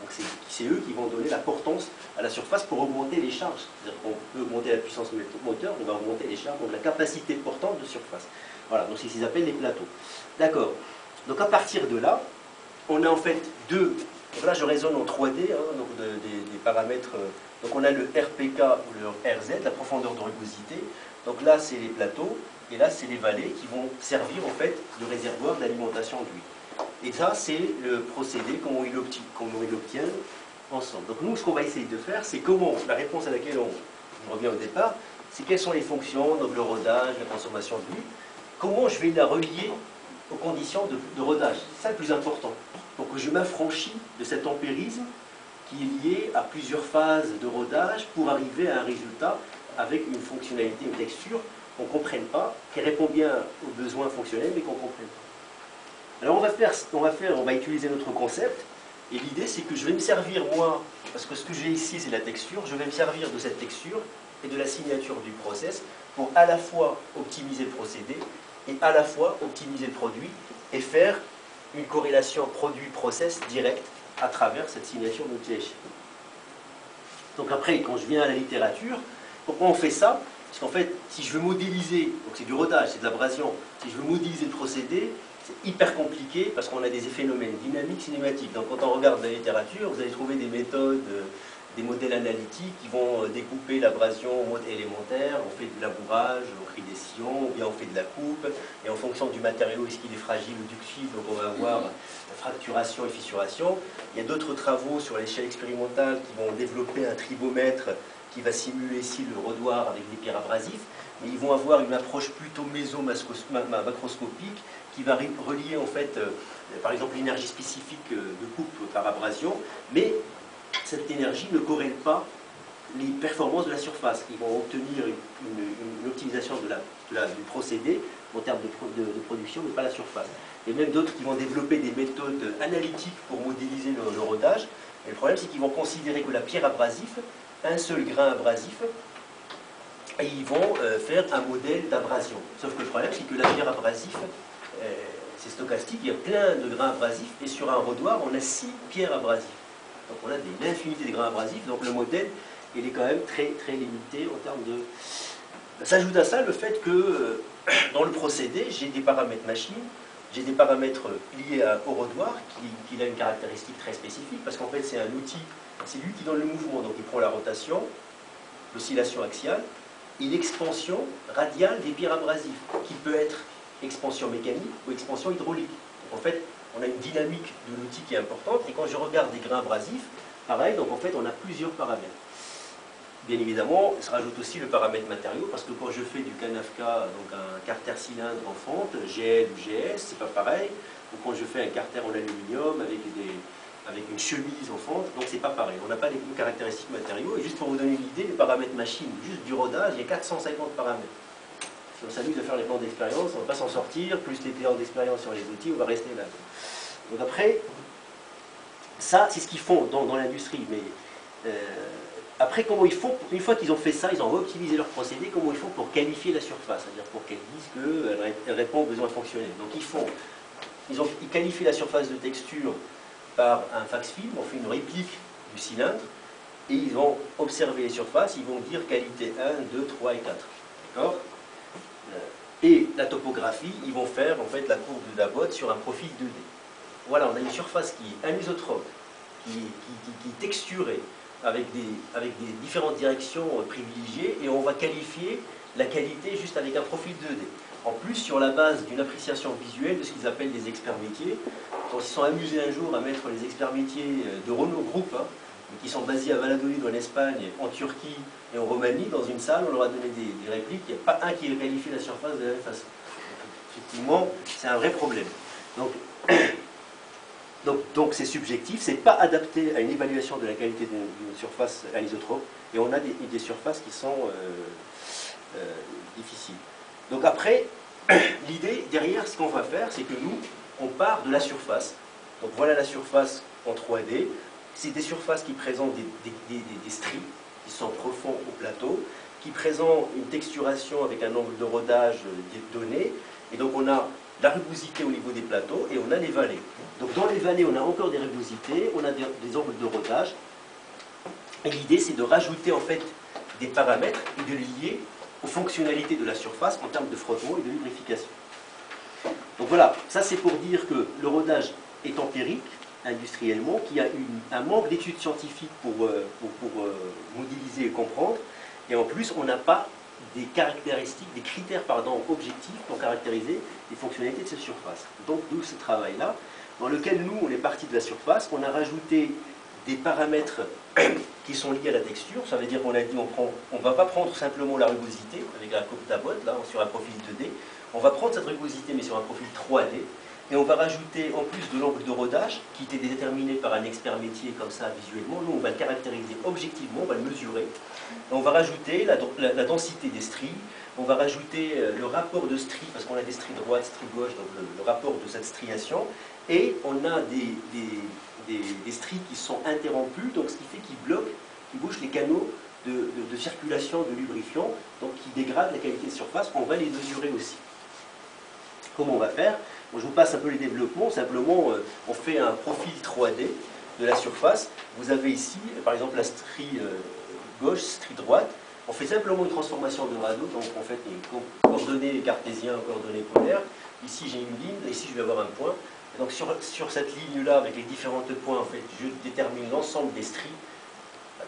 S3: Donc c'est eux qui vont donner la portance à la surface pour augmenter les charges. C'est-à-dire qu'on peut augmenter la puissance moteur, on va augmenter les charges, donc la capacité portante de surface. Voilà, donc c'est ce qu'ils appellent les plateaux. D'accord. Donc à partir de là, on a en fait deux. Là je raisonne en 3D, hein, donc des paramètres euh, donc on a le RPK ou le RZ, la profondeur de rugosité. Donc là, c'est les plateaux, et là, c'est les vallées qui vont servir en fait de réservoir d'alimentation d'huile. Et ça, c'est le procédé, comment il, l'obtient ensemble. Donc nous, ce qu'on va essayer de faire, c'est comment, la réponse à laquelle on, revient au départ, c'est quelles sont les fonctions, donc le rodage, la consommation d'huile, comment je vais la relier aux conditions de, de rodage. C'est ça le plus important. Donc je m'affranchis de cet empirisme qui est lié à plusieurs phases de rodage pour arriver à un résultat avec une fonctionnalité, une texture qu'on ne comprenne pas, qui répond bien aux besoins fonctionnels, mais qu'on ne comprenne pas. Alors on va, faire, on va faire, on va utiliser notre concept, et l'idée c'est que je vais me servir moi, parce que ce que j'ai ici c'est la texture, je vais me servir de cette texture et de la signature du process pour à la fois optimiser le procédé et à la fois optimiser le produit et faire une corrélation produit-process directe à travers cette signature multi Donc après, quand je viens à la littérature, pourquoi on fait ça? Parce qu'en fait, si je veux modéliser, donc c'est du rodage, c'est de l'abrasion, si je veux modéliser le procédé, c'est hyper compliqué parce qu'on a des phénomènes dynamiques, cinématiques. Donc quand on regarde la littérature, vous allez trouver des méthodes euh, des modèles analytiques qui vont euh, découper l'abrasion en mode élémentaire, on fait de labourage, on crie des sillons, ou bien on fait de la coupe, et en fonction du matériau, est-ce qu'il est fragile ou ductile, donc on va avoir fracturation et fissuration. Il y a d'autres travaux sur l'échelle expérimentale qui vont développer un tribomètre qui va simuler ici le rodoir avec des pierres abrasives, mais ils vont avoir une approche plutôt méso-macroscopique qui va relier en fait, euh, par exemple, l'énergie spécifique euh, de coupe par abrasion, mais cette énergie ne corrèle pas les performances de la surface. Ils vont obtenir une, optimisation du procédé en termes de, production, mais pas la surface. Et même d'autres qui vont développer des méthodes analytiques pour modéliser le, rodage. Le problème, c'est qu'ils vont considérer que la pierre abrasive, un seul grain abrasif, et ils vont euh, faire un modèle d'abrasion. Sauf que le problème, c'est que la pierre abrasive, euh, c'est stochastique, il y a plein de grains abrasifs, et sur un rodoir, on a six pierres abrasives. Donc on a des, infinité de grains abrasifs, donc le modèle, il est quand même très, très limité en termes de... S'ajoute à ça le fait que euh, dans le procédé, j'ai des paramètres machines, j'ai des paramètres liés à, au rodoir qui, a une caractéristique très spécifique, parce qu'en fait c'est un outil, c'est lui qui donne le mouvement, donc il prend la rotation, l'oscillation axiale, et l'expansion radiale des pierres abrasives, qui peut être expansion mécanique ou expansion hydraulique. en fait, on a une dynamique de l'outil qui est importante. Et quand je regarde des grains abrasifs, pareil, donc en fait, on a plusieurs paramètres. Bien évidemment, se rajoute aussi le paramètre matériau, parce que quand je fais du canafka, donc un carter cylindre en fonte, GL ou GS, c'est pas pareil. Ou quand je fais un carter en aluminium avec, avec une chemise en fonte, donc c'est pas pareil. On n'a pas les caractéristiques matériaux. Et juste pour vous donner une idée, les paramètres machines, juste du rodage, il y a 450 paramètres. On s'amuse à faire les plans d'expérience, on ne va pas s'en sortir, plus les plans d'expérience sur les outils, on va rester là. Donc après, ça, c'est ce qu'ils font dans, l'industrie. Mais euh, après, comment ils font, une fois qu'ils ont fait ça, ils ont optimisé leur procédé, comment ils font pour qualifier la surface, c'est-à-dire pour qu'elle dise qu'elle répond aux besoins fonctionnels. Donc ils font, ils, ont, ils qualifient la surface de texture par un fax film, on fait une réplique du cylindre, et ils vont observer les surfaces, ils vont dire qualité 1, 2, 3 et 4. D'accord? Et la topographie, ils vont faire en fait la courbe de Dabot sur un profil 2D. Voilà, on a une surface qui est anisotrope, qui, qui, qui, est texturée, avec des, avec des différentes directions euh, privilégiées, et on va qualifier la qualité juste avec un profil 2D. En plus, sur la base d'une appréciation visuelle de ce qu'ils appellent des experts métiers, ils se sont amusés un jour à mettre les experts métiers euh, de Renault Group, hein, qui sont basés à Valladolid en Espagne, en Turquie et en Roumanie, dans une salle, on leur a donné des, répliques, il n'y a pas un qui ait qualifié la surface de la même façon. effectivement, c'est un vrai problème. Donc, donc, donc c'est subjectif, c'est pas adapté à une évaluation de la qualité d'une surface anisotrope, et on a des, surfaces qui sont euh, euh, difficiles. Donc après, l'idée derrière, ce qu'on va faire, c'est que nous, on part de la surface. Donc voilà la surface en 3D, c'est des surfaces qui présentent des, stries, qui sont profonds au plateau, qui présentent une texturation avec un angle de rodage donné. Et donc on a la rugosité au niveau des plateaux et on a les vallées. Donc dans les vallées, on a encore des rugosités, on a des, angles de rodage. Et l'idée, c'est de rajouter en fait des paramètres et de les lier aux fonctionnalités de la surface en termes de frottement et de lubrification. Donc voilà, ça c'est pour dire que le rodage est empirique, industriellement, qui a un manque d'études scientifiques pour, euh, pour, euh, modéliser et comprendre. Et en plus, on n'a pas des caractéristiques, des critères pardon, objectifs pour caractériser les fonctionnalités de cette surface. Donc d'où ce travail-là, dans lequel nous, on est parti de la surface, on a rajouté des paramètres qui sont liés à la texture. Ça veut dire qu'on a dit on ne va pas prendre simplement la rugosité avec la coupe d'abode, là, sur un profil 2D. On va prendre cette rugosité, mais sur un profil 3D. Et on va rajouter, en plus de l'angle de rodage, qui était déterminé par un expert métier comme ça visuellement, nous on va le caractériser objectivement, on va le mesurer. Et on va rajouter la, densité des stries, on va rajouter euh, le rapport de stries, parce qu'on a des stries droites, stries gauche, donc le, rapport de cette striation, et on a des, des, stries qui sont interrompues, donc ce qui fait qu'ils bloquent, qu'ils bouchent les canaux de, de, circulation de lubrifiant, donc qui dégradent la qualité de surface, on va les mesurer aussi. Comment on va faire? Je vous passe un peu les développements. Simplement, euh, on fait un profil 3D de la surface. Vous avez ici, par exemple, la strie euh, gauche, strie droite. On fait simplement une transformation de radeau, donc en fait, les coordonnées cartésiennes, coordonnées polaires. Ici, j'ai une ligne, ici, je vais avoir un point. donc, sur, sur cette ligne-là, avec les différents points, en fait, je détermine l'ensemble des stries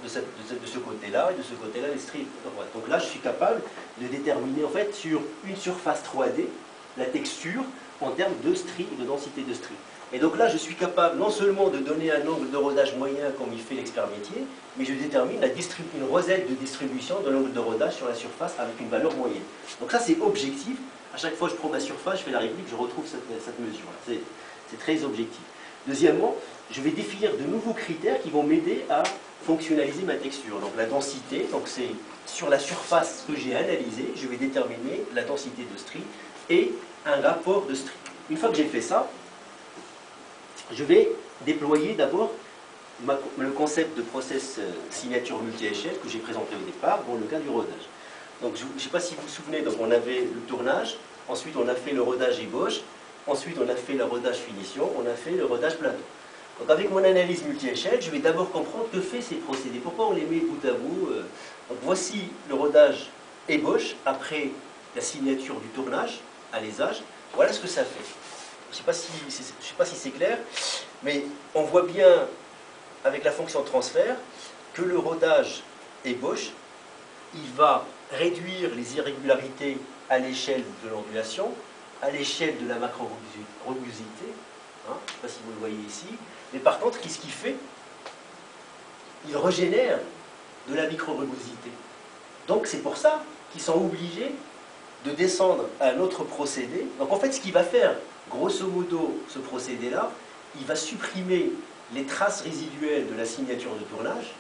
S3: de, ce côté-là, et de ce côté-là, les stries droite. Donc là, je suis capable de déterminer, en fait, sur une surface 3D, la texture, en termes de stries de densité de stries. Et donc là, je suis capable non seulement de donner un angle de rodage moyen comme il fait l'expert métier, mais je détermine la une rosette de distribution de l'angle de rodage sur la surface avec une valeur moyenne. Donc ça, c'est objectif. À chaque fois que je prends ma surface, je fais la réplique, je retrouve cette, mesure-là. C'est très objectif. Deuxièmement, je vais définir de nouveaux critères qui vont m'aider à fonctionnaliser ma texture. Donc la densité, c'est sur la surface que j'ai analysée, je vais déterminer la densité de stries et un rapport de string. Une fois que j'ai fait ça, je vais déployer d'abord le concept de process euh, signature multi-échelle que j'ai présenté au départ dans le cas du rodage. Donc je ne sais pas si vous vous souvenez, donc on avait le tournage, ensuite on a fait le rodage ébauche, ensuite on a fait le rodage finition, on a fait le rodage plateau. Donc avec mon analyse multi-échelle, je vais d'abord comprendre que fait ces procédés, pourquoi on les met bout à bout. Euh. Voici le rodage ébauche après la signature du tournage, à l'ésage. Voilà ce que ça fait. Je ne sais pas si, si c'est clair, mais on voit bien avec la fonction transfert que le rodage ébauche, il va réduire les irrégularités à l'échelle de l'ondulation, à l'échelle de la macro-rugosité, hein, je ne sais pas si vous le voyez ici, mais par contre, qu'est-ce qu'il fait? Il régénère de la micro-rugosité. Donc c'est pour ça qu'ils sont obligés de descendre à un autre procédé. Donc en fait, ce qu'il va faire, grosso modo, ce procédé-là, il va supprimer les traces résiduelles de la signature de tournage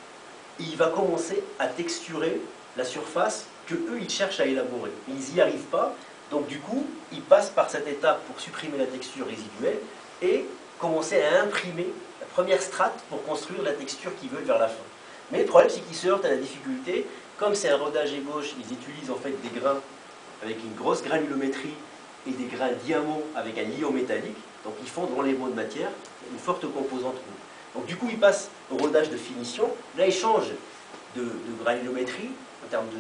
S3: et il va commencer à texturer la surface que eux, ils cherchent à élaborer. Ils n'y arrivent pas, donc du coup, ils passent par cette étape pour supprimer la texture résiduelle et commencer à imprimer la première strate pour construire la texture qu'ils veulent vers la fin. Mais le problème, c'est qu'ils se heurtent à la difficulté. Comme c'est un rodage ébauche, ils utilisent en fait des grains avec une grosse granulométrie et des grains diamants avec un lion métallique. Donc ils font dans les mots de matière une forte composante rouge. Donc du coup, il passe au rodage de finition. Là, il change de, granulométrie en termes de,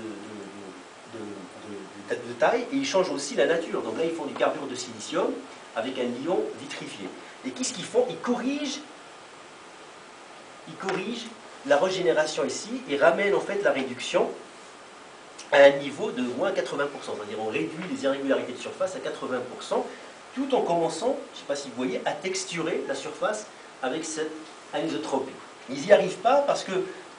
S3: taille, et il change aussi la nature. Donc là, ils font du carbure de silicium avec un ion vitrifié. Et qu'est-ce qu'ils font? Ils corrigent, ils corrigent la régénération ici et ramènent en fait la réduction à un niveau de moins 80%. C'est-à-dire on réduit les irrégularités de surface à 80%, tout en commençant, je ne sais pas si vous voyez, à texturer la surface avec cette anisotropie. Ils n'y arrivent pas parce que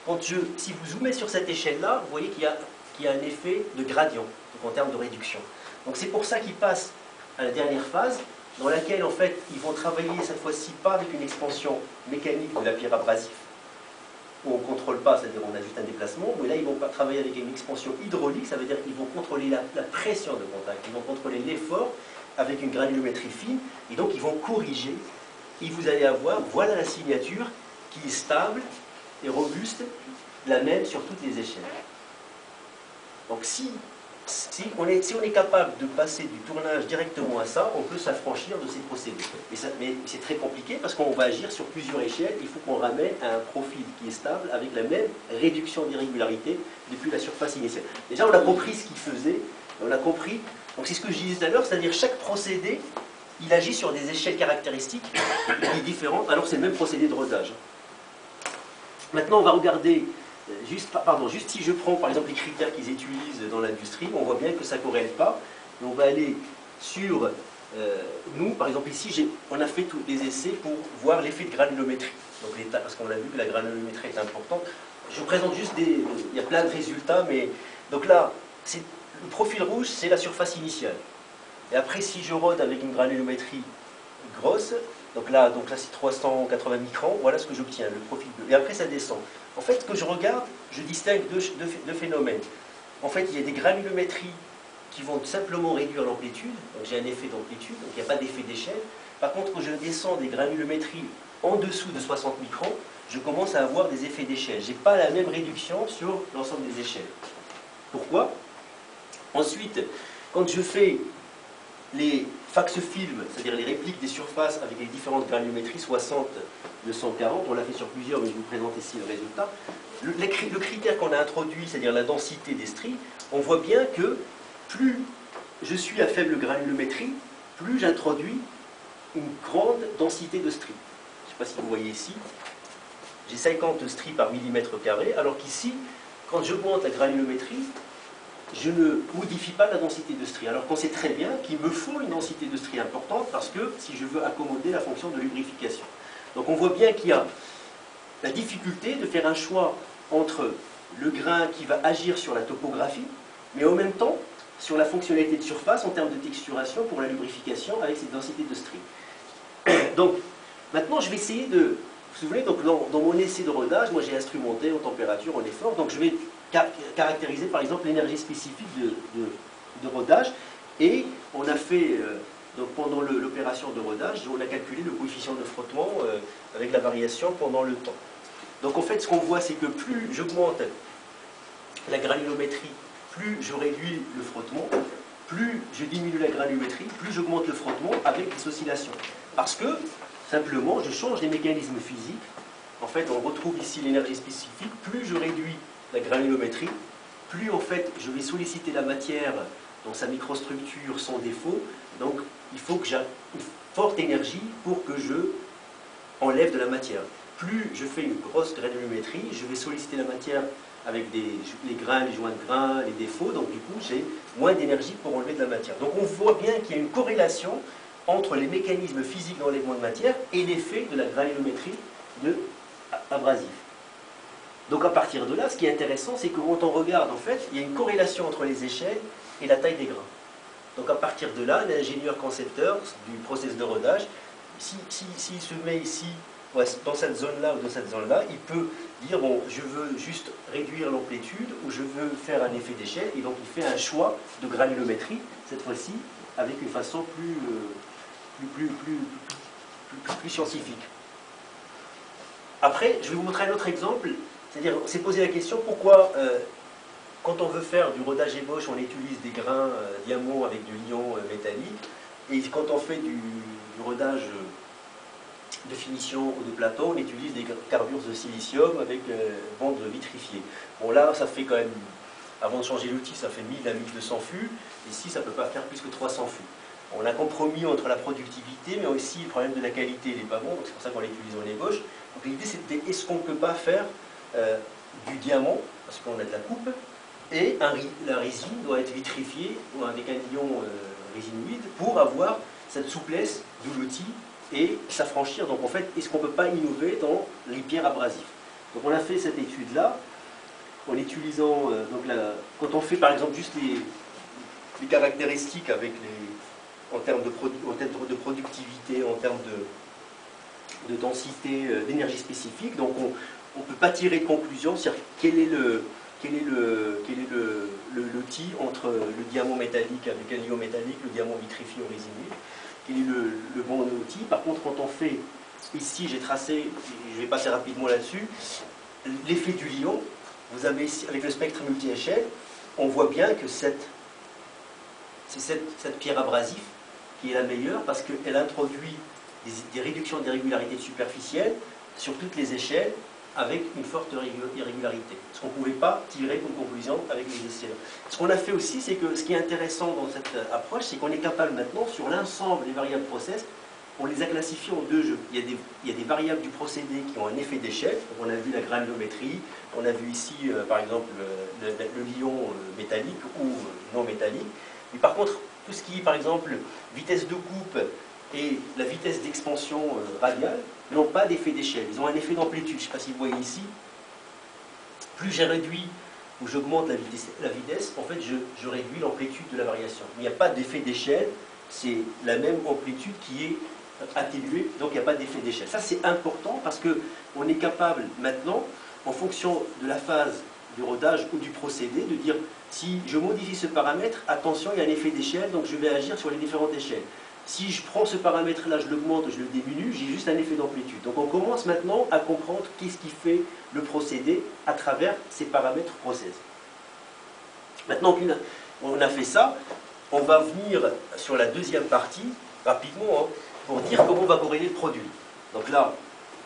S3: quand je, si vous zoomez sur cette échelle-là, vous voyez qu'il y, y, a un effet de gradient en termes de réduction. Donc c'est pour ça qu'ils passent à la dernière phase, dans laquelle en fait ils vont travailler cette fois-ci pas avec une expansion mécanique de la pierre abrasive, où on ne contrôle pas, c'est-à-dire on ajoute un déplacement, mais là ils vont travailler avec une expansion hydraulique, ça veut dire qu'ils vont contrôler la, la pression de contact, ils vont contrôler l'effort avec une granulométrie fine, et donc ils vont corriger, et vous allez avoir, voilà la signature qui est stable et robuste, la même sur toutes les échelles. Donc si si on, est, si on est capable de passer du tournage directement à ça, on peut s'affranchir de ces procédés. Mais, c'est très compliqué parce qu'on va agir sur plusieurs échelles. Il faut qu'on ramène à un profil qui est stable avec la même réduction d'irrégularité depuis la surface initiale. Déjà, on a compris ce qu'il faisait. On a compris. Donc c'est ce que je disais tout à l'heure, c'est-à-dire chaque procédé, il agit sur des échelles caractéristiques différentes, alors c'est le même procédé de rodage. Maintenant, on va regarder juste, si je prends par exemple les critères qu'ils utilisent dans l'industrie, on voit bien que ça ne corrèle pas. on va aller sur, euh, nous par exemple ici, on a fait tous des essais pour voir l'effet de granulométrie. Donc parce qu'on a vu que la granulométrie est importante. Je présente juste des, il y a plein de résultats, mais donc là, le profil rouge, c'est la surface initiale. Et après, si je rôde avec une granulométrie grosse, donc là, donc là c'est 380 microns, voilà ce que j'obtiens, le profil bleu. Et après, ça descend. En fait, que je regarde, je distingue deux, phénomènes. En fait, il y a des granulométries qui vont simplement réduire l'amplitude, donc j'ai un effet d'amplitude, donc il n'y a pas d'effet d'échelle. Par contre, quand je descends des granulométries en dessous de 60 microns, je commence à avoir des effets d'échelle. Je n'ai pas la même réduction sur l'ensemble des échelles. Pourquoi? Ensuite, quand je fais les fax-films, c'est-à-dire les répliques des surfaces avec les différentes granulométries, 60, 240, on l'a fait sur plusieurs, mais je vous présente ici le résultat. Le, critère qu'on a introduit, c'est-à-dire la densité des stries, on voit bien que plus je suis à faible granulométrie, plus j'introduis une grande densité de stries. Je ne sais pas si vous voyez ici, j'ai 50 stries par millimètre carré, alors qu'ici, quand j'augmente la granulométrie, je ne modifie pas la densité de stries. Alors qu'on sait très bien qu'il me faut une densité de stries importante parce que si je veux accommoder la fonction de lubrification. Donc on voit bien qu'il y a la difficulté de faire un choix entre le grain qui va agir sur la topographie, mais en même temps sur la fonctionnalité de surface en termes de texturation pour la lubrification avec cette densité de stries. Donc maintenant je vais essayer de... Vous vous souvenez, donc dans mon essai de rodage, moi j'ai instrumenté en température, en effort, donc je vais caractériser par exemple l'énergie spécifique de, rodage. Et on a fait, euh, donc pendant l'opération de rodage, on a calculé le coefficient de frottement euh, avec la variation pendant le temps. Donc en fait, ce qu'on voit, c'est que plus j'augmente la granulométrie, plus je réduis le frottement, plus je diminue la granulométrie, plus j'augmente le frottement avec des oscillations. Parce que, simplement, je change les mécanismes physiques. En fait, on retrouve ici l'énergie spécifique. Plus je réduis la granulométrie, plus en fait je vais solliciter la matière dans sa microstructure sans défaut, donc il faut que j'ai une forte énergie pour que je enlève de la matière. Plus je fais une grosse granulométrie, je vais solliciter la matière avec les grains, les joints de grains, les défauts, donc du coup j'ai moins d'énergie pour enlever de la matière. Donc on voit bien qu'il y a une corrélation entre les mécanismes physiques d'enlèvement de matière et l'effet de la granulométrie de abrasif. Donc à partir de là, ce qui est intéressant, c'est que quand on regarde, en fait, il y a une corrélation entre les échelles et la taille des grains. Donc à partir de là, l'ingénieur concepteur du processus de rodage, s'il se met ici, dans cette zone-là ou dans cette zone-là, il peut dire, bon, je veux juste réduire l'amplitude ou je veux faire un effet d'échelle, et donc il fait un choix de granulométrie, cette fois-ci, avec une façon plus, euh, plus, plus, plus, plus scientifique. Après, je vais vous montrer un autre exemple c'est-à-dire, on s'est posé la question pourquoi, euh, quand on veut faire du rodage ébauche, on utilise des grains euh, diamants avec du lion euh, métallique, et quand on fait du, rodage de finition ou de plateau, on utilise des carbures de silicium avec euh, bande vitrifiée. Bon là, ça fait quand même, avant de changer l'outil, ça fait 1000 à 1200 fûts. Ici, ça ne peut pas faire plus que 300 fûts. On a compromis entre la productivité, mais aussi le problème de la qualité n'est pas bon, donc c'est pour ça qu'on l'utilise en ébauche. Donc l'idée c'était, est-ce qu'on ne peut pas faire euh, du diamant, parce qu'on a de la coupe, et la résine doit être vitrifiée avec un ion euh, résinoïde pour avoir cette souplesse l'outil et s'affranchir. Donc en fait, est-ce qu'on ne peut pas innover dans les pierres abrasives Donc on a fait cette étude-là en utilisant, euh, donc quand on fait par exemple juste les, les caractéristiques avec les, en, termes de, en termes de productivité, en termes de, de densité, euh, d'énergie spécifique, donc on ne peut pas tirer de conclusion sur quel est le, quel est le quel est l'outil entre le diamant métallique avec un ion métallique, le diamant vitrifié au résinué quel est le, bon outil. Par contre, quand on fait, ici j'ai tracé, je vais passer rapidement là-dessus, l'effet du lion, vous avez ici, avec le spectre multi-échelle, on voit bien que cette, c'est cette, pierre abrasive qui est la meilleure parce qu'elle introduit des, réductions d'irrégularités superficielles sur toutes les échelles avec une forte irrégularité. Ce qu'on ne pouvait pas tirer comme conclusion avec les essais. Ce qu'on a fait aussi, c'est que ce qui est intéressant dans cette approche, c'est qu'on est capable maintenant, sur l'ensemble des variables process, on les a classifiées en deux jeux. Il y a des, variables du procédé qui ont un effet d'échelle. On a vu la granulométrie, on a vu ici, euh, par exemple, le, le, lion euh, métallique ou euh, non métallique. Mais par contre, tout ce qui est, par exemple, vitesse de coupe et la vitesse d'expansion radiale, n'ont pas d'effet d'échelle, ils ont un effet d'amplitude. Je ne sais pas si vous voyez ici. Plus j'ai réduit ou j'augmente la vitesse, la vitesse, en fait je, réduis l'amplitude de la variation. Il n'y a pas d'effet d'échelle, c'est la même amplitude qui est atténuée, donc il n'y a pas d'effet d'échelle. Ça c'est important parce qu'on est capable maintenant, en fonction de la phase du rodage ou du procédé, de dire si je modifie ce paramètre, attention, il y a un effet d'échelle, donc je vais agir sur les différentes échelles. Si je prends ce paramètre-là, je l'augmente, je le diminue, j'ai juste un effet d'amplitude. Donc on commence maintenant à comprendre qu'est-ce qui fait le procédé à travers ces paramètres process. Maintenant qu'on a fait ça, on va venir sur la deuxième partie, rapidement, hein, pour dire comment on va corréler le produit. Donc là,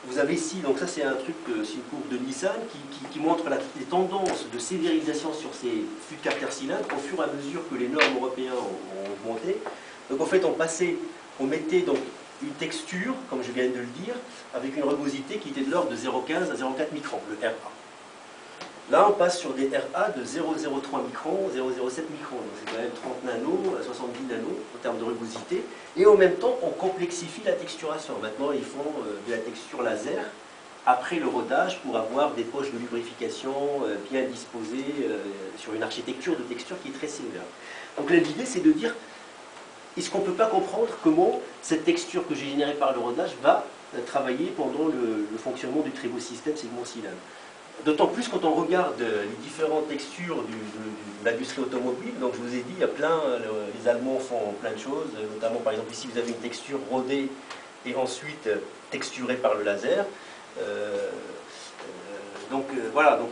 S3: vous avez ici, donc ça c'est un truc, euh, c'est une courbe de Nissan qui, montre les tendances de sévérisation sur ces fûts de cylindres au fur et à mesure que les normes européennes ont augmenté. Donc en fait, on mettait donc une texture, comme je viens de le dire, avec une rugosité qui était de l'ordre de 0,15 à 0,4 microns, le RA. Là, on passe sur des RA de 0,03 microns, 0,07 microns. Donc c'est quand même 30 nanos, 70 nanos en termes de rugosité. Et en même temps, on complexifie la texturation. Maintenant, ils font euh, de la texture laser après le rodage pour avoir des poches de lubrification euh, bien disposées euh, sur une architecture de texture qui est très sévère. Donc l'idée, c'est de dire est-ce qu'on ne peut pas comprendre comment cette texture que j'ai générée par le rodage va euh, travailler pendant le, fonctionnement du très beau système segment-cylindre? D'autant plus quand on regarde euh, les différentes textures de, l'industrie automobile, donc je vous ai dit, il y a plein, euh, les Allemands font plein de choses, notamment par exemple ici vous avez une texture rodée et ensuite texturée par le laser. donc voilà, donc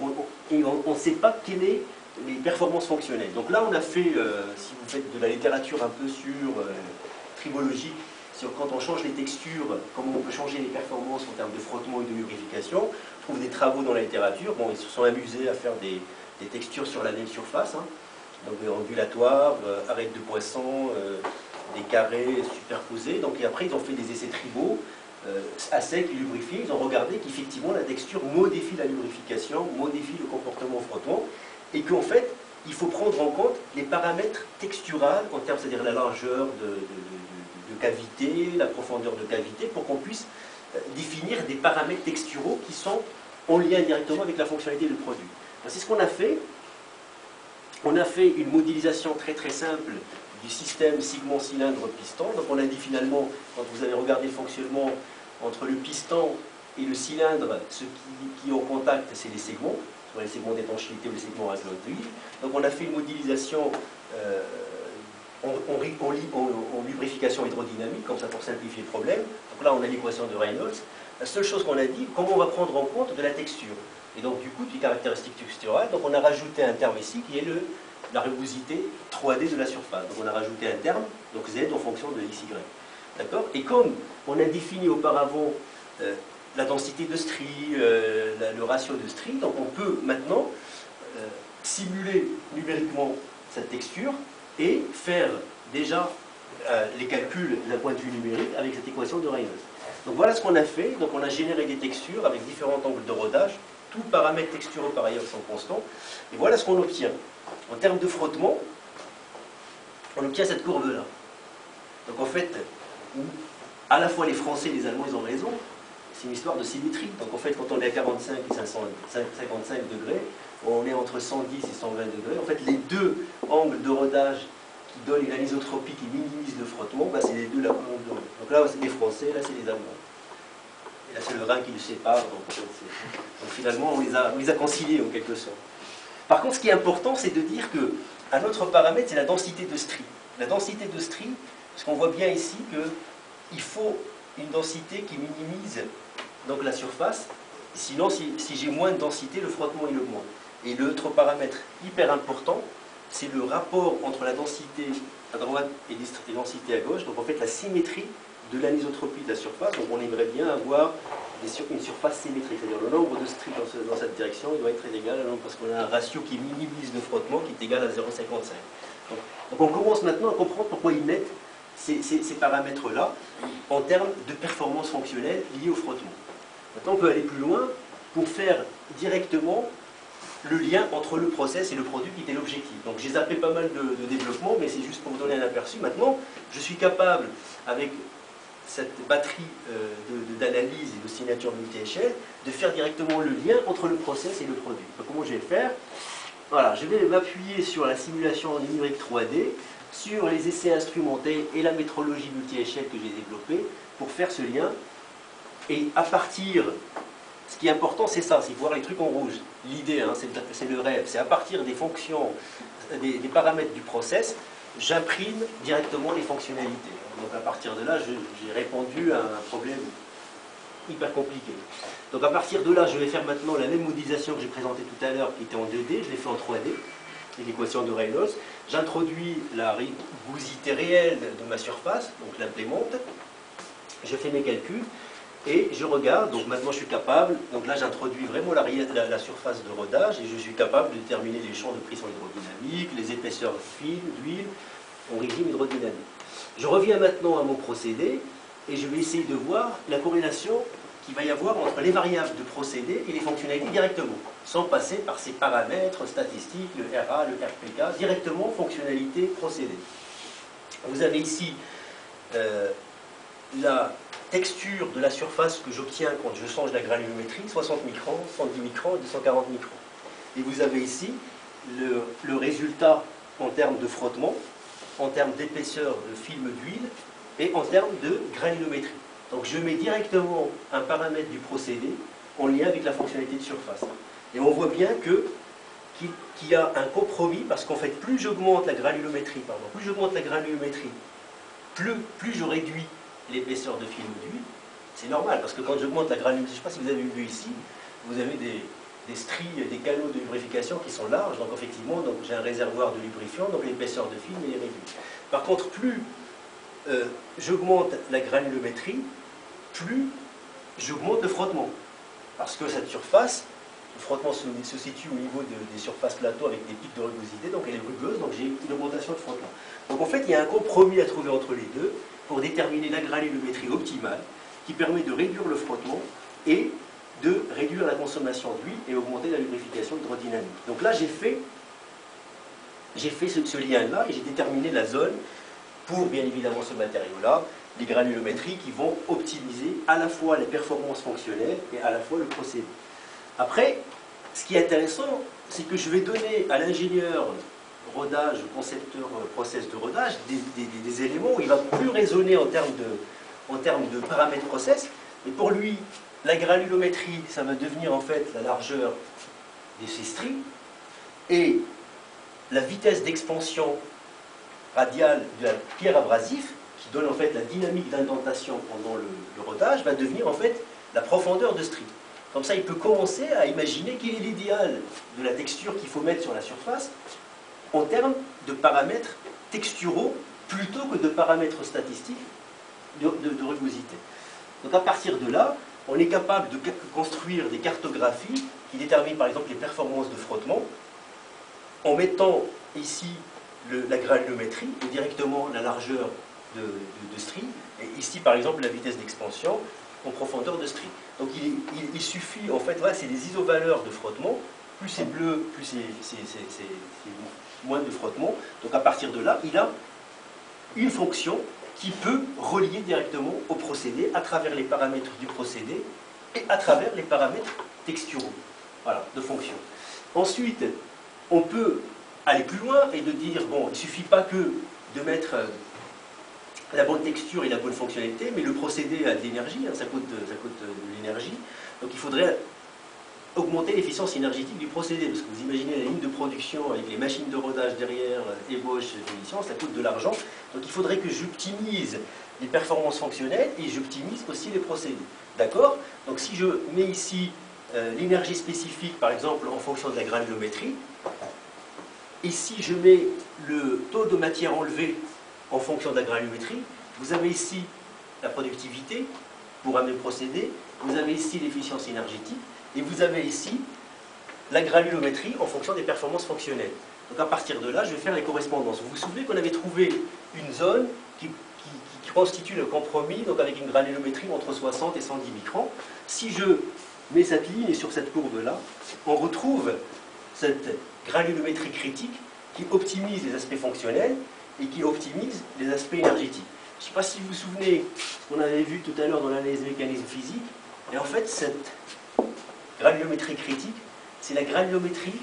S3: on ne sait pas quelle est les performances fonctionnelles. Donc là, on a fait, euh, si vous faites de la littérature un peu sur euh, tribologique, sur quand on change les textures, comment on peut changer les performances en termes de frottement et de lubrification. On trouve des travaux dans la littérature. Bon, ils se sont amusés à faire des, textures sur la même surface, hein. donc ondulatoires, euh, arêtes de poisson, des carrés superposés. Donc et après, ils ont fait des essais tribaux à sec lubrifiés. Ils ont regardé qu'effectivement la texture modifie la lubrification, modifie le comportement frottement et qu'en fait, il faut prendre en compte les paramètres texturales, en termes, c'est-à-dire la largeur de, cavité, la profondeur de cavité, pour qu'on puisse euh, définir des paramètres texturaux qui sont en lien directement avec la fonctionnalité du produit. C'est ce qu'on a fait. On a fait une modélisation très très simple du système segment-cylindre-piston. Donc on a dit finalement, quand vous avez regardé le fonctionnement entre le piston et le cylindre, ce qui, qui est en contact, c'est les segments les segments d'étanchéité ou les segments à Donc on a fait une modélisation euh, en, lubrification hydrodynamique, comme ça pour simplifier le problème. Donc là on a l'équation de Reynolds. La seule chose qu'on a dit, comment on va prendre en compte de la texture. Et donc du coup, des caractéristiques texturales, donc on a rajouté un terme ici qui est le, la rugosité 3D de la surface. Donc on a rajouté un terme, donc Z en fonction de XY. D'accord? Et comme on a défini auparavant euh, la densité de stries, euh, la- le ratio de stries, donc on peut maintenant euh, simuler numériquement cette texture et faire déjà euh, les calculs d'un point de vue numérique avec cette équation de Reynolds. Donc voilà ce qu'on a fait. Donc on a généré des textures avec différents angles de rodage. Tout paramètre texturaux par ailleurs sont constants. Et voilà ce qu'on obtient. En termes de frottement, on obtient cette courbe-là. Donc en fait, où à la fois les Français et les Allemands, ils ont raison. C'est une histoire de symétrie. Donc en fait, quand on est à 45 et 500 55 degrés, on est entre 110 et 120 degrés. En fait, les deux angles de rodage qui donnent une anisotropie qui minimise le frottement, bah, c'est les deux la longueur. Donc là, c'est les Français, là, c'est les Allemands. Et là, c'est le Rhin qui le sépare. Donc, finalement, on les, a, on les a conciliés en quelque sorte. Par contre, ce qui est important, c'est de dire que un autre paramètre, c'est la densité de stries. La densité de stries, parce qu'on voit bien ici qu'il faut une densité qui minimise donc la surface. Sinon, si, j'ai moins de densité, le frottement il augmente. Et l'autre paramètre hyper important, c'est le rapport entre la densité à droite et la densité à gauche. Donc en fait, la symétrie de l'anisotropie de la surface. Donc on aimerait bien avoir une surface symétrique, c'est-à-dire le nombre de stries dans, ce- dans cette direction, il doit être égal à parce qu'on a un ratio qui minimise le frottement qui est égal à 0,55. Donc, on commence maintenant à comprendre pourquoi ils mettent ces paramètres-là en termes de performance fonctionnelle liée au frottement. Maintenant, on peut aller plus loin pour faire directement le lien entre le process et le produit qui était l'objectif. Donc j'ai zappé pas mal de, développement, mais c'est juste pour vous donner un aperçu. Maintenant, je suis capable, avec cette batterie euh, d'analyse et de signature multi-échelle, de faire directement le lien entre le process et le produit. Comment je vais le faire? Voilà, je vais m'appuyer sur la simulation numérique 3D, sur les essais instrumentés et la métrologie multi-échelle que j'ai développée pour faire ce lien. Et à partir, ce qui est important, c'est ça, c'est voir les trucs en rouge. L'idée, hein, c'est le- rêve, c'est à partir des fonctions, des, paramètres du process, j'imprime directement les fonctionnalités. Donc à partir de là, j'ai répondu à un problème hyper compliqué. Donc à partir de là, je vais faire maintenant la même modélisation que j'ai présentée tout à l'heure, qui était en 2D, je l'ai fait en 3D, c'est l'équation de Reynolds. J'introduis la rugosité réelle de ma surface, donc l'implémente, je fais mes calculs, et je regarde, donc maintenant je suis capable, donc là j'introduis vraiment la, surface de rodage, et je suis capable de déterminer les champs de pression hydrodynamique, les épaisseurs fines, d'huile, en régime hydrodynamique. Je reviens maintenant à mon procédé, et je vais essayer de voir la corrélation qu'il va y avoir entre les variables de procédé et les fonctionnalités directement, sans passer par ces paramètres statistiques, le RA, le RPK, directement fonctionnalité procédé. Vous avez ici euh, la texture de la surface que j'obtiens quand je change la granulométrie, 60 microns, 110 microns et 240 microns. Et vous avez ici le, résultat en termes de frottement, en termes d'épaisseur de film d'huile et en termes de granulométrie. Donc je mets directement un paramètre du procédé en lien avec la fonctionnalité de surface. Et on voit bien qu'il y a un compromis parce qu'en fait plus j'augmente la granulométrie, pardon, plus j'augmente la granulométrie, plus je réduis l'épaisseur de film d'huile. C'est normal parce que quand j'augmente la granulométrie, je ne sais pas si vous avez vu ici, vous avez des, des stries, des canaux de lubrification qui sont larges, donc effectivement donc j'ai un réservoir de lubrifiant, donc l'épaisseur de elle est réduite. Par contre, plus euh, j'augmente la granulométrie, plus j'augmente le frottement. Parce que cette surface, le frottement se, se situe au niveau de- des surfaces plateaux avec des pics de rugosité, donc elle est rugueuse, donc j'ai une augmentation de frottement. Donc en fait, il y a un compromis à trouver entre les deux pour déterminer la granulométrie optimale qui permet de réduire le frottement et de réduire la consommation d'huile et augmenter la lubrification hydrodynamique. Donc là, j'ai fait, fait ce, ce lien-là et j'ai déterminé la zone pour bien évidemment ce matériau-là, les granulométries qui vont optimiser à la fois les performances fonctionnelles et à la fois le procédé. Après, ce qui est intéressant, c'est que je vais donner à l'ingénieur rodage, concepteur euh, process de rodage, des, éléments où il va plus raisonner en termes de, en termes de paramètres process, mais pour lui, la granulométrie, ça va devenir en fait la largeur de ces stries, et la vitesse d'expansion radiale de la pierre abrasive, qui donne en fait la dynamique d'indentation pendant le, le rodage, va devenir en fait la profondeur de strie. Comme ça, il peut commencer à imaginer quel est l'idéal de la texture qu'il faut mettre sur la surface en termes de paramètres texturaux plutôt que de paramètres statistiques de, rugosité. Donc à partir de là, on est capable de construire des cartographies qui déterminent par exemple les performances de frottement en mettant ici la granulométrie ou directement la largeur de, de, et ici par exemple la vitesse d'expansion en profondeur de strie. Donc il, suffit, en fait, voilà, c'est des isovaleurs de frottement, plus c'est bleu, plus c'est moins de frottement. Donc à partir de là, il a une fonction qui peut relier directement au procédé à travers les paramètres du procédé et à travers les paramètres texturaux voilà, de fonction. Ensuite, on peut aller plus loin et de dire, bon, il ne suffit pas que de mettre euh, la bonne texture et la bonne fonctionnalité, mais le procédé a de l'énergie, hein, ça, coûte, ça coûte de l'énergie, donc il faudrait augmenter l'efficience énergétique du procédé, parce que vous imaginez la ligne de production avec les machines de rodage derrière, euh, ébauche, finition, ça coûte de l'argent, donc il faudrait que j'optimise les performances fonctionnelles et j'optimise aussi les procédés. D'accord? Donc si je mets ici euh, l'énergie spécifique, par exemple, en fonction de la granulométrie, ici je mets le taux de matière enlevé en fonction de la granulométrie, vous avez ici la productivité pour un même procédé, vous avez ici l'efficience énergétique, et vous avez ici la granulométrie en fonction des performances fonctionnelles. Donc à partir de là, je vais faire les correspondances. Vous vous souvenez qu'on avait trouvé une zone qui, constitue le compromis, donc avec une granulométrie entre 60 et 110 microns. Si je mets cette ligne sur cette courbe-là, on retrouve cette granulométrie critique qui optimise les aspects fonctionnels et qui optimise les aspects énergétiques. Je ne sais pas si vous vous souvenez ce qu'on avait vu tout à l'heure dans l'analyse mécanisme physique, et en fait cette granulométrie critique, c'est la granulométrie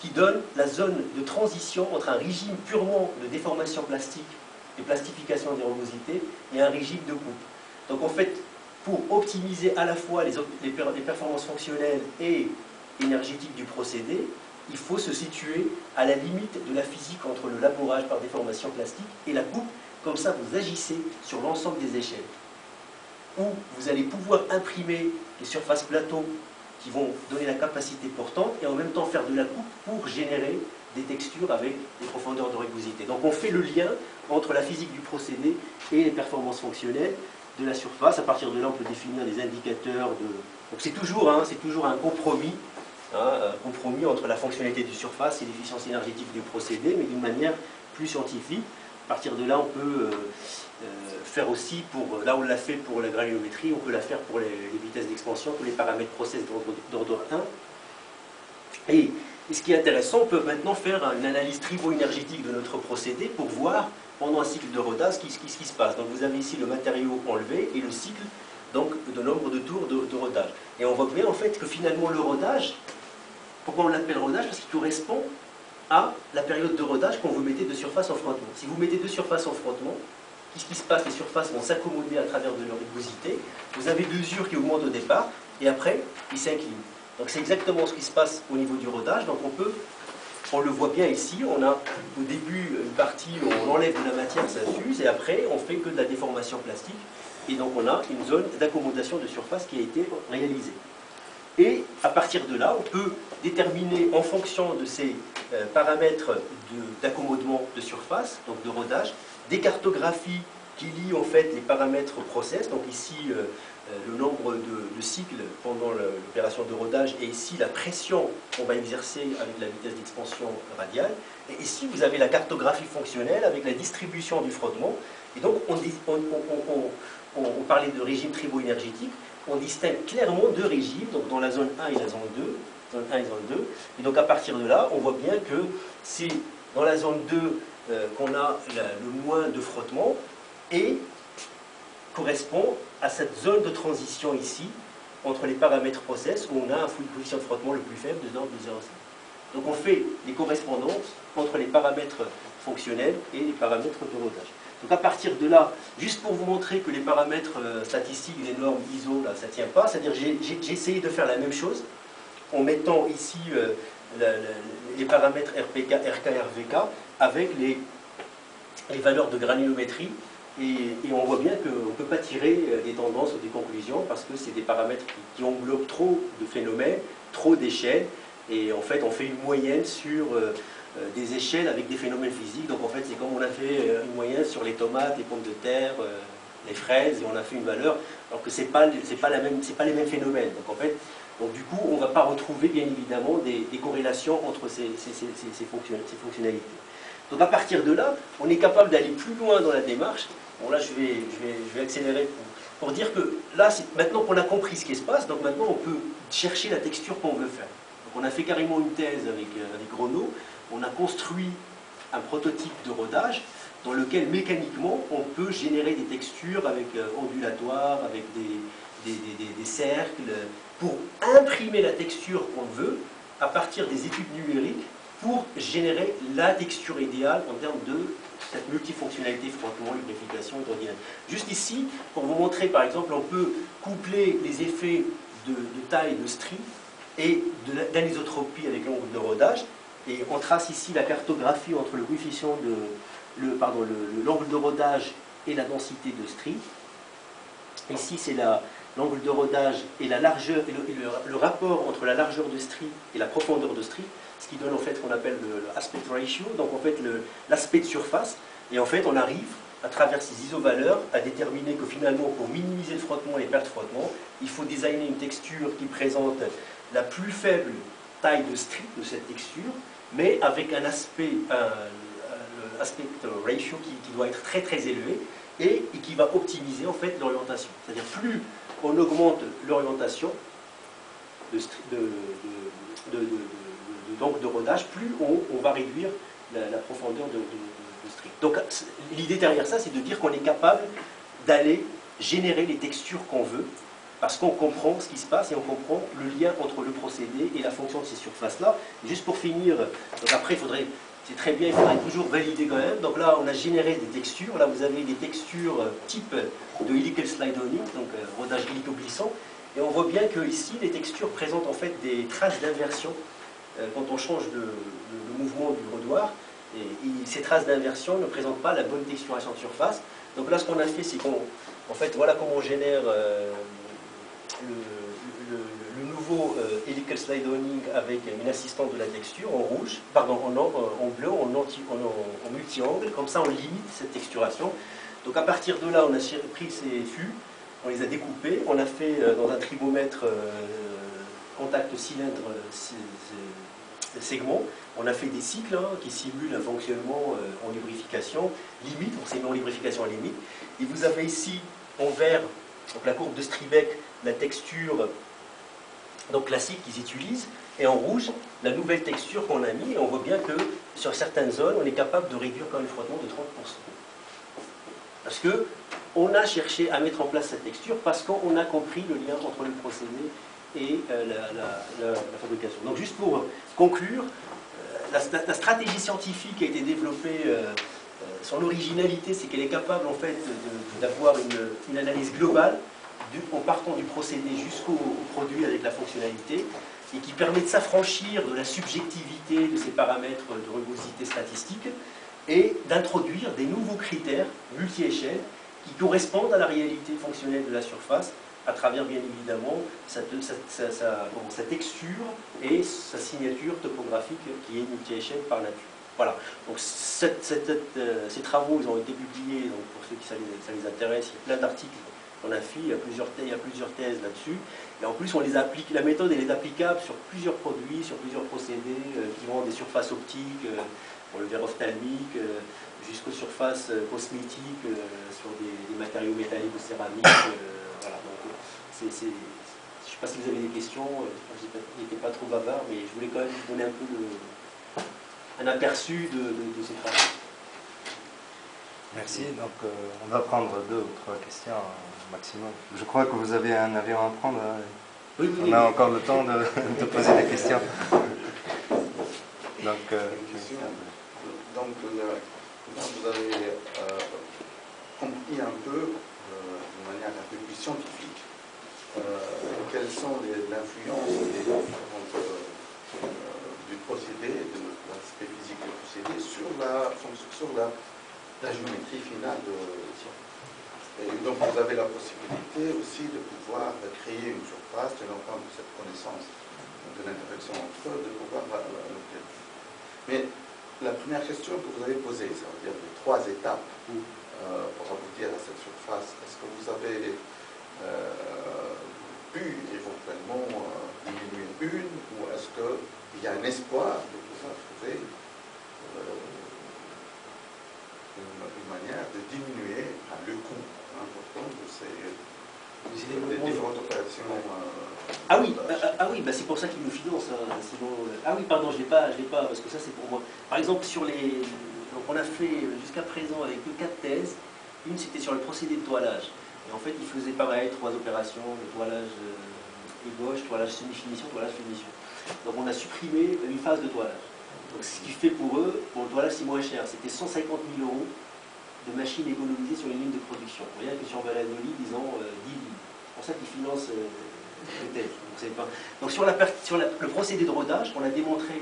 S3: qui donne la zone de transition entre un régime purement de déformation plastique et plastification des rugosités et un régime de coupe. Donc en fait, pour optimiser à la fois les, les performances fonctionnelles et énergétiques du procédé, il faut se situer à la limite de la physique entre le labourage par déformation plastique et la coupe. Comme ça, vous agissez sur l'ensemble des échelles. Où vous allez pouvoir imprimer les surfaces plateaux qui vont donner la capacité portante et en même temps faire de la coupe pour générer des textures avec des profondeurs de rugosité. Donc on fait le lien entre la physique du procédé et les performances fonctionnelles de la surface. À partir de là, on peut définir des indicateurs de... Donc c'est toujours, hein, toujours un compromis, hein, un compromis entre la fonctionnalité du surface et l'efficience énergétique du procédé, mais d'une manière plus scientifique. À partir de là, on peut... Euh, euh, faire aussi pour, là on l'a fait pour la granulométrie, on peut la faire pour les, vitesses d'expansion, pour les paramètres process d'ordre 1. Et, ce qui est intéressant, on peut maintenant faire une analyse tribo-énergétique de notre procédé pour voir pendant un cycle de rodage ce qui, se passe. Donc vous avez ici le matériau enlevé et le cycle donc, de nombre de tours de, de rodage. Et on voit bien en fait que finalement le rodage, pourquoi on l'appelle rodage? Parce qu'il correspond à la période de rodage quand vous mettez de surface en frottement. Si vous mettez de surface en frottement, Qu'est-ce qui se passe Les surfaces vont s'accommoder à travers de leur rugosité. Vous avez deux usures qui augmentent au départ, et après, ils s'inclinent. Donc c'est exactement ce qui se passe au niveau du rodage. Donc on peut, on le voit bien ici, on a au début une partie où on enlève de la matière, ça s'use, et après on fait que de la déformation plastique. Et donc on a une zone d'accommodation de surface qui a été réalisée. Et à partir de là, on peut déterminer en fonction de ces euh, paramètres d'accommodement de, de surface, donc de rodage, des cartographies qui lient en fait les paramètres process, donc ici euh, euh, le nombre de, cycles pendant l'opération de rodage et ici la pression qu'on va exercer avec la vitesse d'expansion radiale. Et ici vous avez la cartographie fonctionnelle avec la distribution du frottement. Et donc on, parlait de régime tribo-énergétique, on distingue clairement deux régimes, donc dans la zone 1 et la zone 2, zone 1 et zone 2. Et donc à partir de là, on voit bien que c'est dans la zone 2 euh, qu'on a le moins de frottement et correspond à cette zone de transition ici entre les paramètres process où on a un coefficient de frottement le plus faible de l'ordre de 0,5. Donc on fait des correspondances entre les paramètres fonctionnels et les paramètres de rodage. Donc à partir de là, juste pour vous montrer que les paramètres euh, statistiques les normes ISO, là, ça ne tient pas, c'est-à-dire j'ai essayé de faire la même chose en mettant ici euh, les paramètres RPK, RK, RVK avec les, valeurs de granulométrie et, on voit bien qu'on ne peut pas tirer euh, des tendances ou des conclusions parce que c'est des paramètres qui, englobent trop de phénomènes, trop d'échelles et en fait on fait une moyenne sur euh, euh, des échelles avec des phénomènes physiques donc en fait c'est comme on a fait une moyenne sur les tomates, les pommes de terre, les fraises et on a fait une valeur, alors que ce n'est pas, pas, pas les mêmes phénomènes. Donc en fait, donc du coup, on ne va pas retrouver bien évidemment des, corrélations entre ces, fonctionnalités. Donc à partir de là, on est capable d'aller plus loin dans la démarche. Bon là, je vais, je vais, je vais accélérer pour, pour, dire que là, maintenant qu'on a compris ce qui se passe, donc maintenant on peut chercher la texture qu'on veut faire. Donc on a fait carrément une thèse avec, euh, avec Renault, on a construit un prototype de rodage dans lequel mécaniquement on peut générer des textures avec euh, ondulatoires, avec des, des, cercles, pour imprimer la texture qu'on veut à partir des études numériques pour générer la texture idéale en termes de cette multifonctionnalité frottement, lubrification, hydrodynamique. Juste ici, pour vous montrer par exemple, on peut coupler les effets de, taille de strie et d'anisotropie avec l'angle de rodage. Et on trace ici la cartographie entre le coefficient de, le, pardon, l'angle de rodage et la densité de strie. Ici, c'est l'angle de rodage et la largeur et, le, rapport entre la largeur de strie et la profondeur de strie, ce qui donne en fait ce qu'on appelle l'aspect ratio, donc en fait l'aspect de surface. Et en fait, on arrive à travers ces isovaleurs à déterminer que finalement, pour minimiser le frottement et les pertes de frottement, il faut designer une texture qui présente la plus faible taille de strie de cette texture, mais avec un aspect, aspect ratio qui, doit être très très élevé et, qui va optimiser en fait l'orientation. C'est-à-dire plus on augmente l'orientation de, rodage, plus on, va réduire la, profondeur de, string. Donc l'idée derrière ça, c'est de dire qu'on est capable d'aller générer les textures qu'on veut parce qu'on comprend ce qui se passe et on comprend le lien entre le procédé et la fonction de ces surfaces-là. Juste pour finir, donc après il faudrait c'est très bien, il faudrait toujours valider quand même. Donc là, on a généré des textures. Là, vous avez des textures euh, type de helical slide donc euh, rodage hélico-glissant. Et on voit bien que ici, les textures présentent en fait des traces d'inversion quand on change le, mouvement du rodoir. Et, ces traces d'inversion ne présentent pas la bonne texturation de surface. Donc là, ce qu'on a fait, c'est qu'on, en fait, voilà comment on génère le nouveau euh, helical slide avec une assistante de la texture en rouge, pardon, en, en bleu, en, multi-angle, comme ça on limite cette texturation. Donc à partir de là, on a pris ces fûts, on les a découpés, on a fait euh, dans un tribomètre euh, contact cylindre segment, on a fait des cycles hein, qui simulent un fonctionnement en lubrification limite, on s'est mis en lubrification limite, et vous avez ici en vert, donc la courbe de Stribeck, la texture donc classique qu'ils utilisent, et en rouge, la nouvelle texture qu'on a mis, et on voit bien que sur certaines zones, on est capable de réduire quand même le frottement de 30%. Parce que on a cherché à mettre en place cette texture parce qu'on a compris le lien entre le procédé et euh, la, fabrication. Donc juste pour conclure, euh, la, stratégie scientifique a été développée, euh, son originalité, c'est qu'elle est capable en fait d'avoir une analyse globale en partant du procédé jusqu'au produit avec la fonctionnalité, et qui permet de s'affranchir de la subjectivité de ces paramètres de rugosité statistique, et d'introduire des nouveaux critères multi-échelles qui correspondent à la réalité fonctionnelle de la surface, à travers bien évidemment sa, texture et sa signature topographique qui est multi-échelle par nature. Voilà, donc euh, ces travaux ils ont été publiés, donc pour ceux qui ça les intéresse, il y a plein d'articles on a fait, il y a plusieurs, thèses là-dessus. Et en plus, on les applique, la méthode est applicable sur plusieurs produits, sur plusieurs procédés euh, qui vont des surfaces optiques, euh, pour le verre ophtalmique, jusqu'aux surfaces cosmétiques, sur des, matériaux métalliques ou céramiques. Je ne sais pas si vous avez des questions, je n'étais pas trop bavard, mais je voulais quand même vous donner un peu un aperçu de, de ces travaux.
S1: Merci. Donc, on va prendre deux ou trois questions maximum. Je crois que vous avez un avion à prendre. Hein.
S3: Oui, oui,
S1: On a encore le temps de, poser des questions. Donc, euh,
S4: Donc vous avez euh, compris un peu, euh, de manière un peu plus scientifique, quelles sont l'influence du procédé, de l'aspect physique du procédé sur la, sur la, la géométrie finale de, et donc vous avez la possibilité aussi de pouvoir créer une surface, tenant compte de cette connaissance de l'interaction entre eux, de pouvoir l'obtenir. Mais la première question que vous avez posée, ça veut dire les trois étapes, euh, euh, pour aboutir à cette surface Est-ce que vous avez euh, pu éventuellement euh, diminuer une ou est-ce qu'il y a un espoir de pouvoir trouver une, une manière de diminuer le coût important de ces des différentes opérations euh,
S3: Ah oui,
S4: de
S3: ah, ah oui, bah c'est pour ça qu'ils nous financent. hein, sinon, euh, ah oui, pardon, je l'ai pas, je l'ai pas, parce que ça c'est pour moi. Par exemple, sur les, donc on a fait euh, jusqu'à présent avec quatre thèses. Une c'était sur le procédé de toilage. En fait, ils faisaient pareil, trois opérations, le toilage euh, ébauche, toilage semi-finition, toilage finition. Donc on a supprimé une phase de toilage. Donc ce qui fait pour eux, pour le toilage c'est moins cher. C'était 150 000 euros de machines économisées sur les lignes de production. Vous voyez que sur Valladolid, ils ont euh, 10 lignes. C'est pour ça qu'ils financent euh, les thèses. Donc, sur, la, sur le procédé de rodage, on a démontré,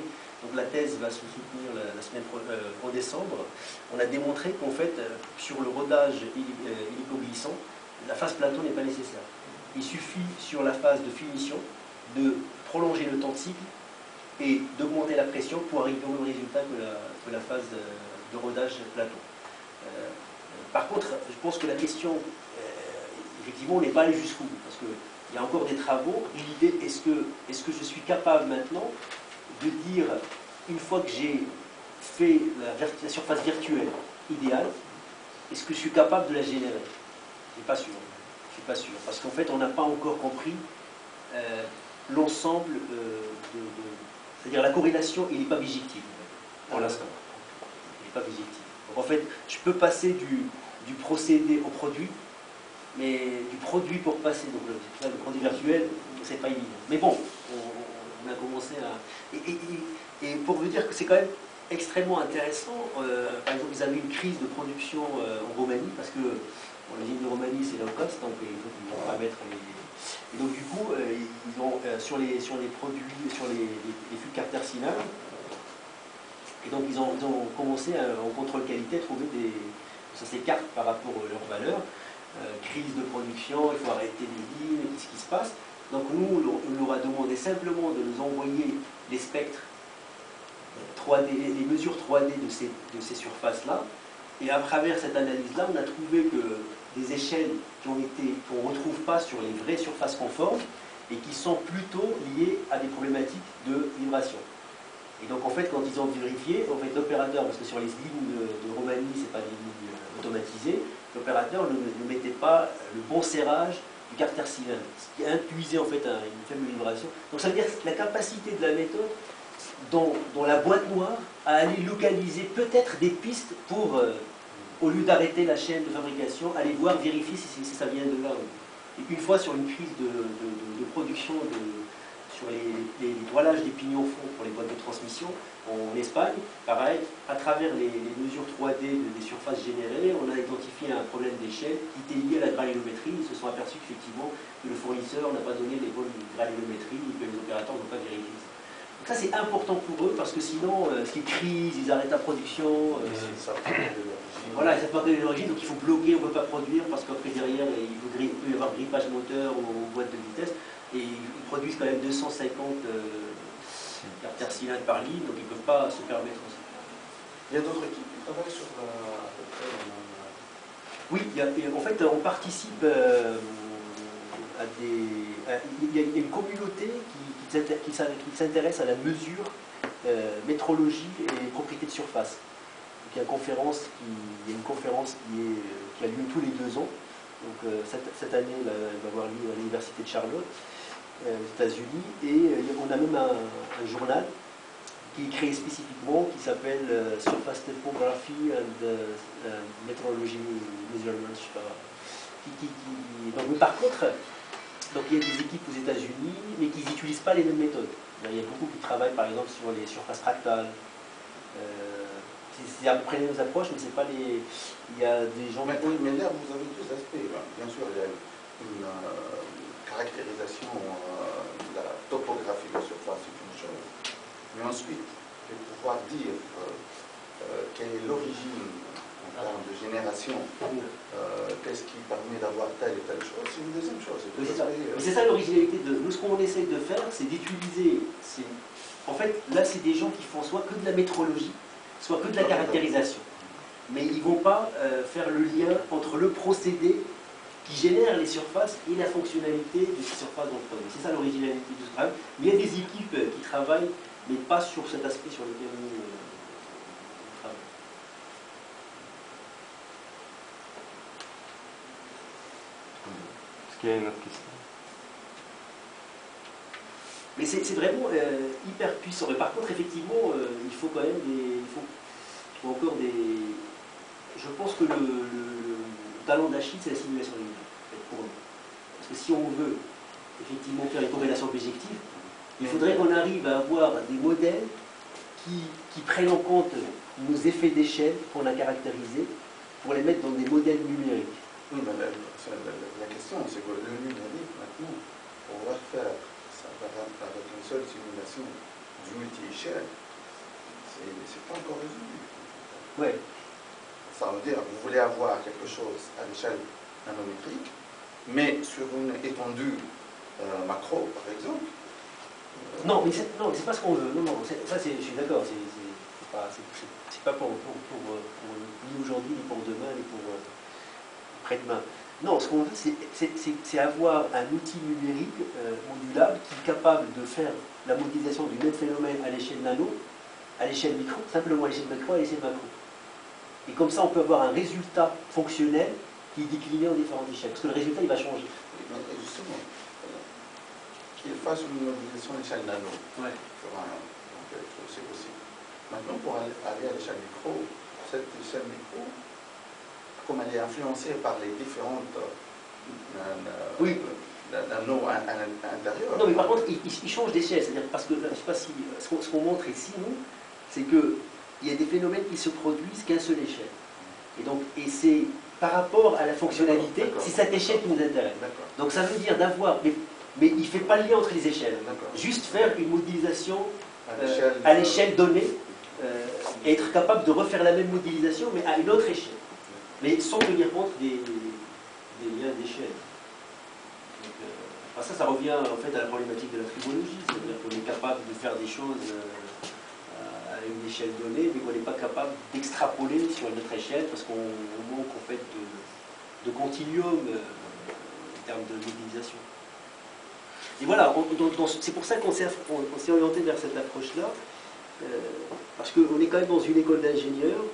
S3: donc la thèse va se soutenir la, semaine euh, en décembre, on a démontré qu'en fait, euh, sur le rodage euh, hélico-glissant, la phase plateau n'est pas nécessaire. Il suffit sur la phase de finition de prolonger le temps de cycle et d'augmenter la pression pour arriver au même résultat que la, phase euh, de rodage plateau. Euh, par contre, je pense que la question, euh, effectivement, on n'est pas allé jusqu'au bout, parce qu'il y a encore des travaux. L'idée, est-ce que, est que je suis capable maintenant de dire, une fois que j'ai fait la, surface virtuelle idéale, est-ce que je suis capable de la générer? Suis pas sûr. Je suis pas sûr, parce qu'en fait, on n'a pas encore compris euh, l'ensemble euh, de, de- C'est-à-dire la corrélation, il n'est pas bijective, pour l'instant. Il n'est pas bijectif. Donc en fait, je peux passer du, du procédé au produit, mais du produit pour passer, donc le, produit virtuel, c'est pas évident. Mais bon, on, on a commencé à. Et, et- et- et pour vous dire que c'est quand même extrêmement intéressant, euh, par exemple, ils avaient une crise de production euh, en Roumanie, parce que bon, l'usine de Roumanie, c'est low cost, donc il faut qu'ils vont pas mettre les. Et donc du coup, euh, ils ont euh, sur, les, sur les produits, sur les, les, les cartersinales, et donc ils ont, commencé en contrôle qualité à trouver des. Ça s'écarte par rapport à leurs valeurs. Euh, crise de production, il faut arrêter les lignes, qu'est-ce qui se passe? Donc nous, on leur a demandé simplement de nous envoyer les spectres 3D, les les mesures 3D de ces, de ces surfaces-là. Et à travers cette analyse-là, on a trouvé que des échelles qui ont été, qu'on ne retrouve pas sur les vraies surfaces conformes et qui sont plutôt liées à des problématiques de vibration. Et donc en fait, quand ils ont vérifié, en fait, l'opérateur, parce que sur les lignes de, de Roumanie, ce n'est pas des lignes euh, automatisées, l'opérateur ne, mettait pas le bon serrage du carter cylindre, ce qui induisait en fait un- une faible vibration. Donc ça veut dire la capacité de la méthode dans la boîte noire à aller localiser peut-être des pistes pour, euh, au lieu d'arrêter la chaîne de fabrication, aller voir, vérifier si, ça vient de là. Et une fois sur une crise de, de- de- de production sur les, les, des pignons fonds pour les boîtes de transmission en Espagne, pareil, à travers les, les mesures 3D de- des surfaces générées, on a identifié un problème d'échelle qui était lié à la granulométrie. Ils se sont aperçus qu'effectivement, que le fournisseur n'a pas donné les bonnes granulométries et que les opérateurs n'ont pas vérifié ça. Donc ça c'est important pour eux parce que sinon, euh, s'ils crise, ils arrêtent la production. euh, Voilà, ils quelle est l'origine, donc il faut bloquer, on ne peut pas produire parce qu'après derrière, il, peut y avoir grippage moteur ou boîte de vitesse. Et ils produisent quand même 250 euh, carters cylindres par ligne, donc ils ne peuvent pas se permettre ça.
S4: Il y a d'autres équipes qui travaillent sur euh,
S3: Oui, en fait, on participe euh, à des. il, y a, une communauté qui, qui s'inté- qui s'in- qui s'intéresse à la mesure, euh, métrologie et propriété de surface. Il, y a une conférence qui, a lieu tous les deux ans. Donc, euh, cette, année, elle va, avoir lieu à l'Université de Charlotte, euh, aux États-Unis. Et euh, on a même un, journal qui est créé spécifiquement, qui s'appelle Surface Topography and euh, euh, Metrology Measurement, je sais pas. Donc, mais par contre, donc il y a des équipes aux États-Unis, mais qui n'utilisent pas les mêmes méthodes. Il y a beaucoup qui travaillent par exemple sur les surfaces fractales. C'est à peu près les mêmes approches, mais c'est pas les. Il y a des gens.
S4: Mais, oui, mais là, vous avez deux aspects. Bien sûr, il y a une euh, caractérisation euh, de la topographie de la surface, c'est une chose. Mais ensuite, de pouvoir dire euh, quelle est l'origine en termes de génération, qu'est-ce qui permet d'avoir telle et telle chose, c'est une deuxième chose. C'est
S3: ça. l'originalité de nous. Ce qu'on essaye de faire, c'est d'utiliser. En fait, là, c'est des gens qui font soit que de la métrologie, soit que de la caractérisation. mais ils ne vont pas euh, faire le lien entre le procédé qui génère les surfaces et la fonctionnalité de ces surfaces dans le produit. C'est ça l'originalité du Scrum. Il y a des équipes euh, qui travaillent, mais pas sur cet aspect sur lequel nous euh, travaillons.
S1: Est-ce qu'il y a une autre question?
S3: Mais c'est vraiment euh, hyper puissant. Mais par contre, effectivement, euh, il faut quand même des. Il faut, encore des. Je pense que le, le- le talent d'Achille, c'est la simulation linéaire, pour nous. Parce que si on veut effectivement faire une corrélation objective, il faudrait qu'on arrive à avoir des modèles qui, prennent en compte nos effets d'échelle qu'on a caractérisés pour les mettre dans des modèles numériques.
S4: Oui, la- la question, c'est que le numérique, maintenant, on va faire avec une seule simulation du multi-échelle. C'est pas encore résolu.
S3: Ouais.
S4: Ça veut dire, vous voulez avoir quelque chose à l'échelle nanométrique, mais sur une étendue euh, macro, par exemple. euh,
S3: Non, mais c'est, pas ce qu'on veut. Non, non, ça, c'est, je suis d'accord. C'est, pas, pas pour, pour, pour, euh, pour, ni aujourd'hui, ni pour demain, ni pour après-demain. Non, ce qu'on veut, c'est, avoir un outil numérique euh, modulable qui est capable de faire la modélisation du même phénomène à l'échelle nano, à l'échelle micro, simplement à l'échelle micro, à l'échelle macro. Et comme ça, on peut avoir un résultat fonctionnel qui est décliné en différentes échelles. Parce que le résultat, il va changer.
S4: mais justement, euh, qu'il fasse une modélisation à l'échelle nano.
S3: Ouais.
S4: donc, euh, c'est possible. Maintenant, pour aller à l'échelle micro, cette échelle micro, comme elle est influencée par les différentes euh, euh,
S3: Oui.
S4: euh, à l'intérieur.
S3: Non, mais par contre, il, il- change d'échelle. C'est-à-dire, parce que, je sais pas si, ce qu'on, montre ici, nous, c'est que il y a des phénomènes qui se produisent qu'à une seule échelle. Et donc, et c'est par rapport à la fonctionnalité, c'est cette échelle qui nous intéresse. Donc, ça veut dire d'avoir, mais, mais il ne fait pas le lien entre les échelles. Juste faire une modélisation
S4: À
S3: euh,
S4: l'échelle
S3: à
S4: de-
S3: l'échelle donnée euh, et être capable de refaire la même modélisation, mais à une autre échelle. Mais sans tenir compte des, liens d'échelle. Euh, ça, ça revient en fait à la problématique de la tribologie, c'est-à-dire qu'on est capable de faire des choses à une échelle donnée, mais qu'on n'est pas capable d'extrapoler sur une autre échelle parce qu'on on manque en fait de, continuum euh, en termes de modélisation. Et voilà, c'est pour ça qu'on s'est on- on s'est orienté vers cette approche-là, euh, parce qu'on est quand même dans une école d'ingénieurs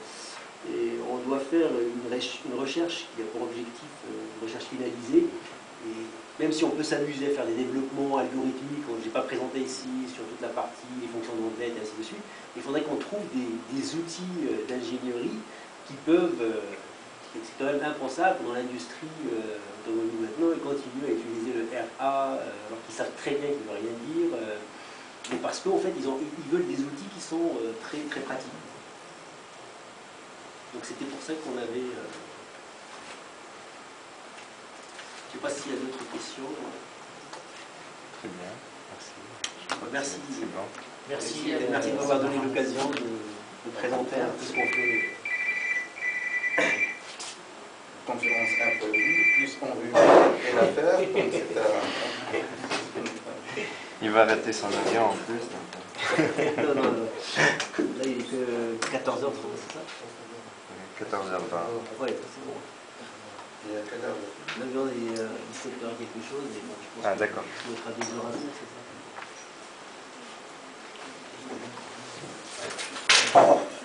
S3: on doit faire une, rech- une recherche qui a pour objectif euh, une recherche finalisée. Et même si on peut s'amuser à faire des développements algorithmiques, que je n'ai pas présenté ici, sur toute la partie, les fonctions d'onglet et ainsi de suite, il faudrait qu'on trouve des, des outils euh, d'ingénierie qui peuvent, euh, c'est quand même impensable dans l'industrie euh, automobile maintenant, ils continuent à utiliser le RA euh, alors qu'ils savent très bien qu'il ne veut rien dire, euh, mais parce qu'en fait ils, ils veulent des outils qui sont euh, très, très pratiques. Donc c'était pour ça qu'on avait... euh, je ne sais pas s'il y a d'autres questions.
S1: Très bien, merci.
S3: Merci.
S1: Bon.
S2: Merci. Euh,
S3: merci de m'avoir donné l'occasion de, de présenter un peu ce qu'on fait.
S4: conférence imprévue, plus enrhumée et l'affaire. euh,
S1: Il va rater son avion en plus. donc,
S3: non, non, non. Là, il est que 14h30, c'est ça?
S1: 14 h 20
S3: Ouais, c'est bon. 9h quelque chose, bon, je
S1: ah, d'accord.
S3: à c'est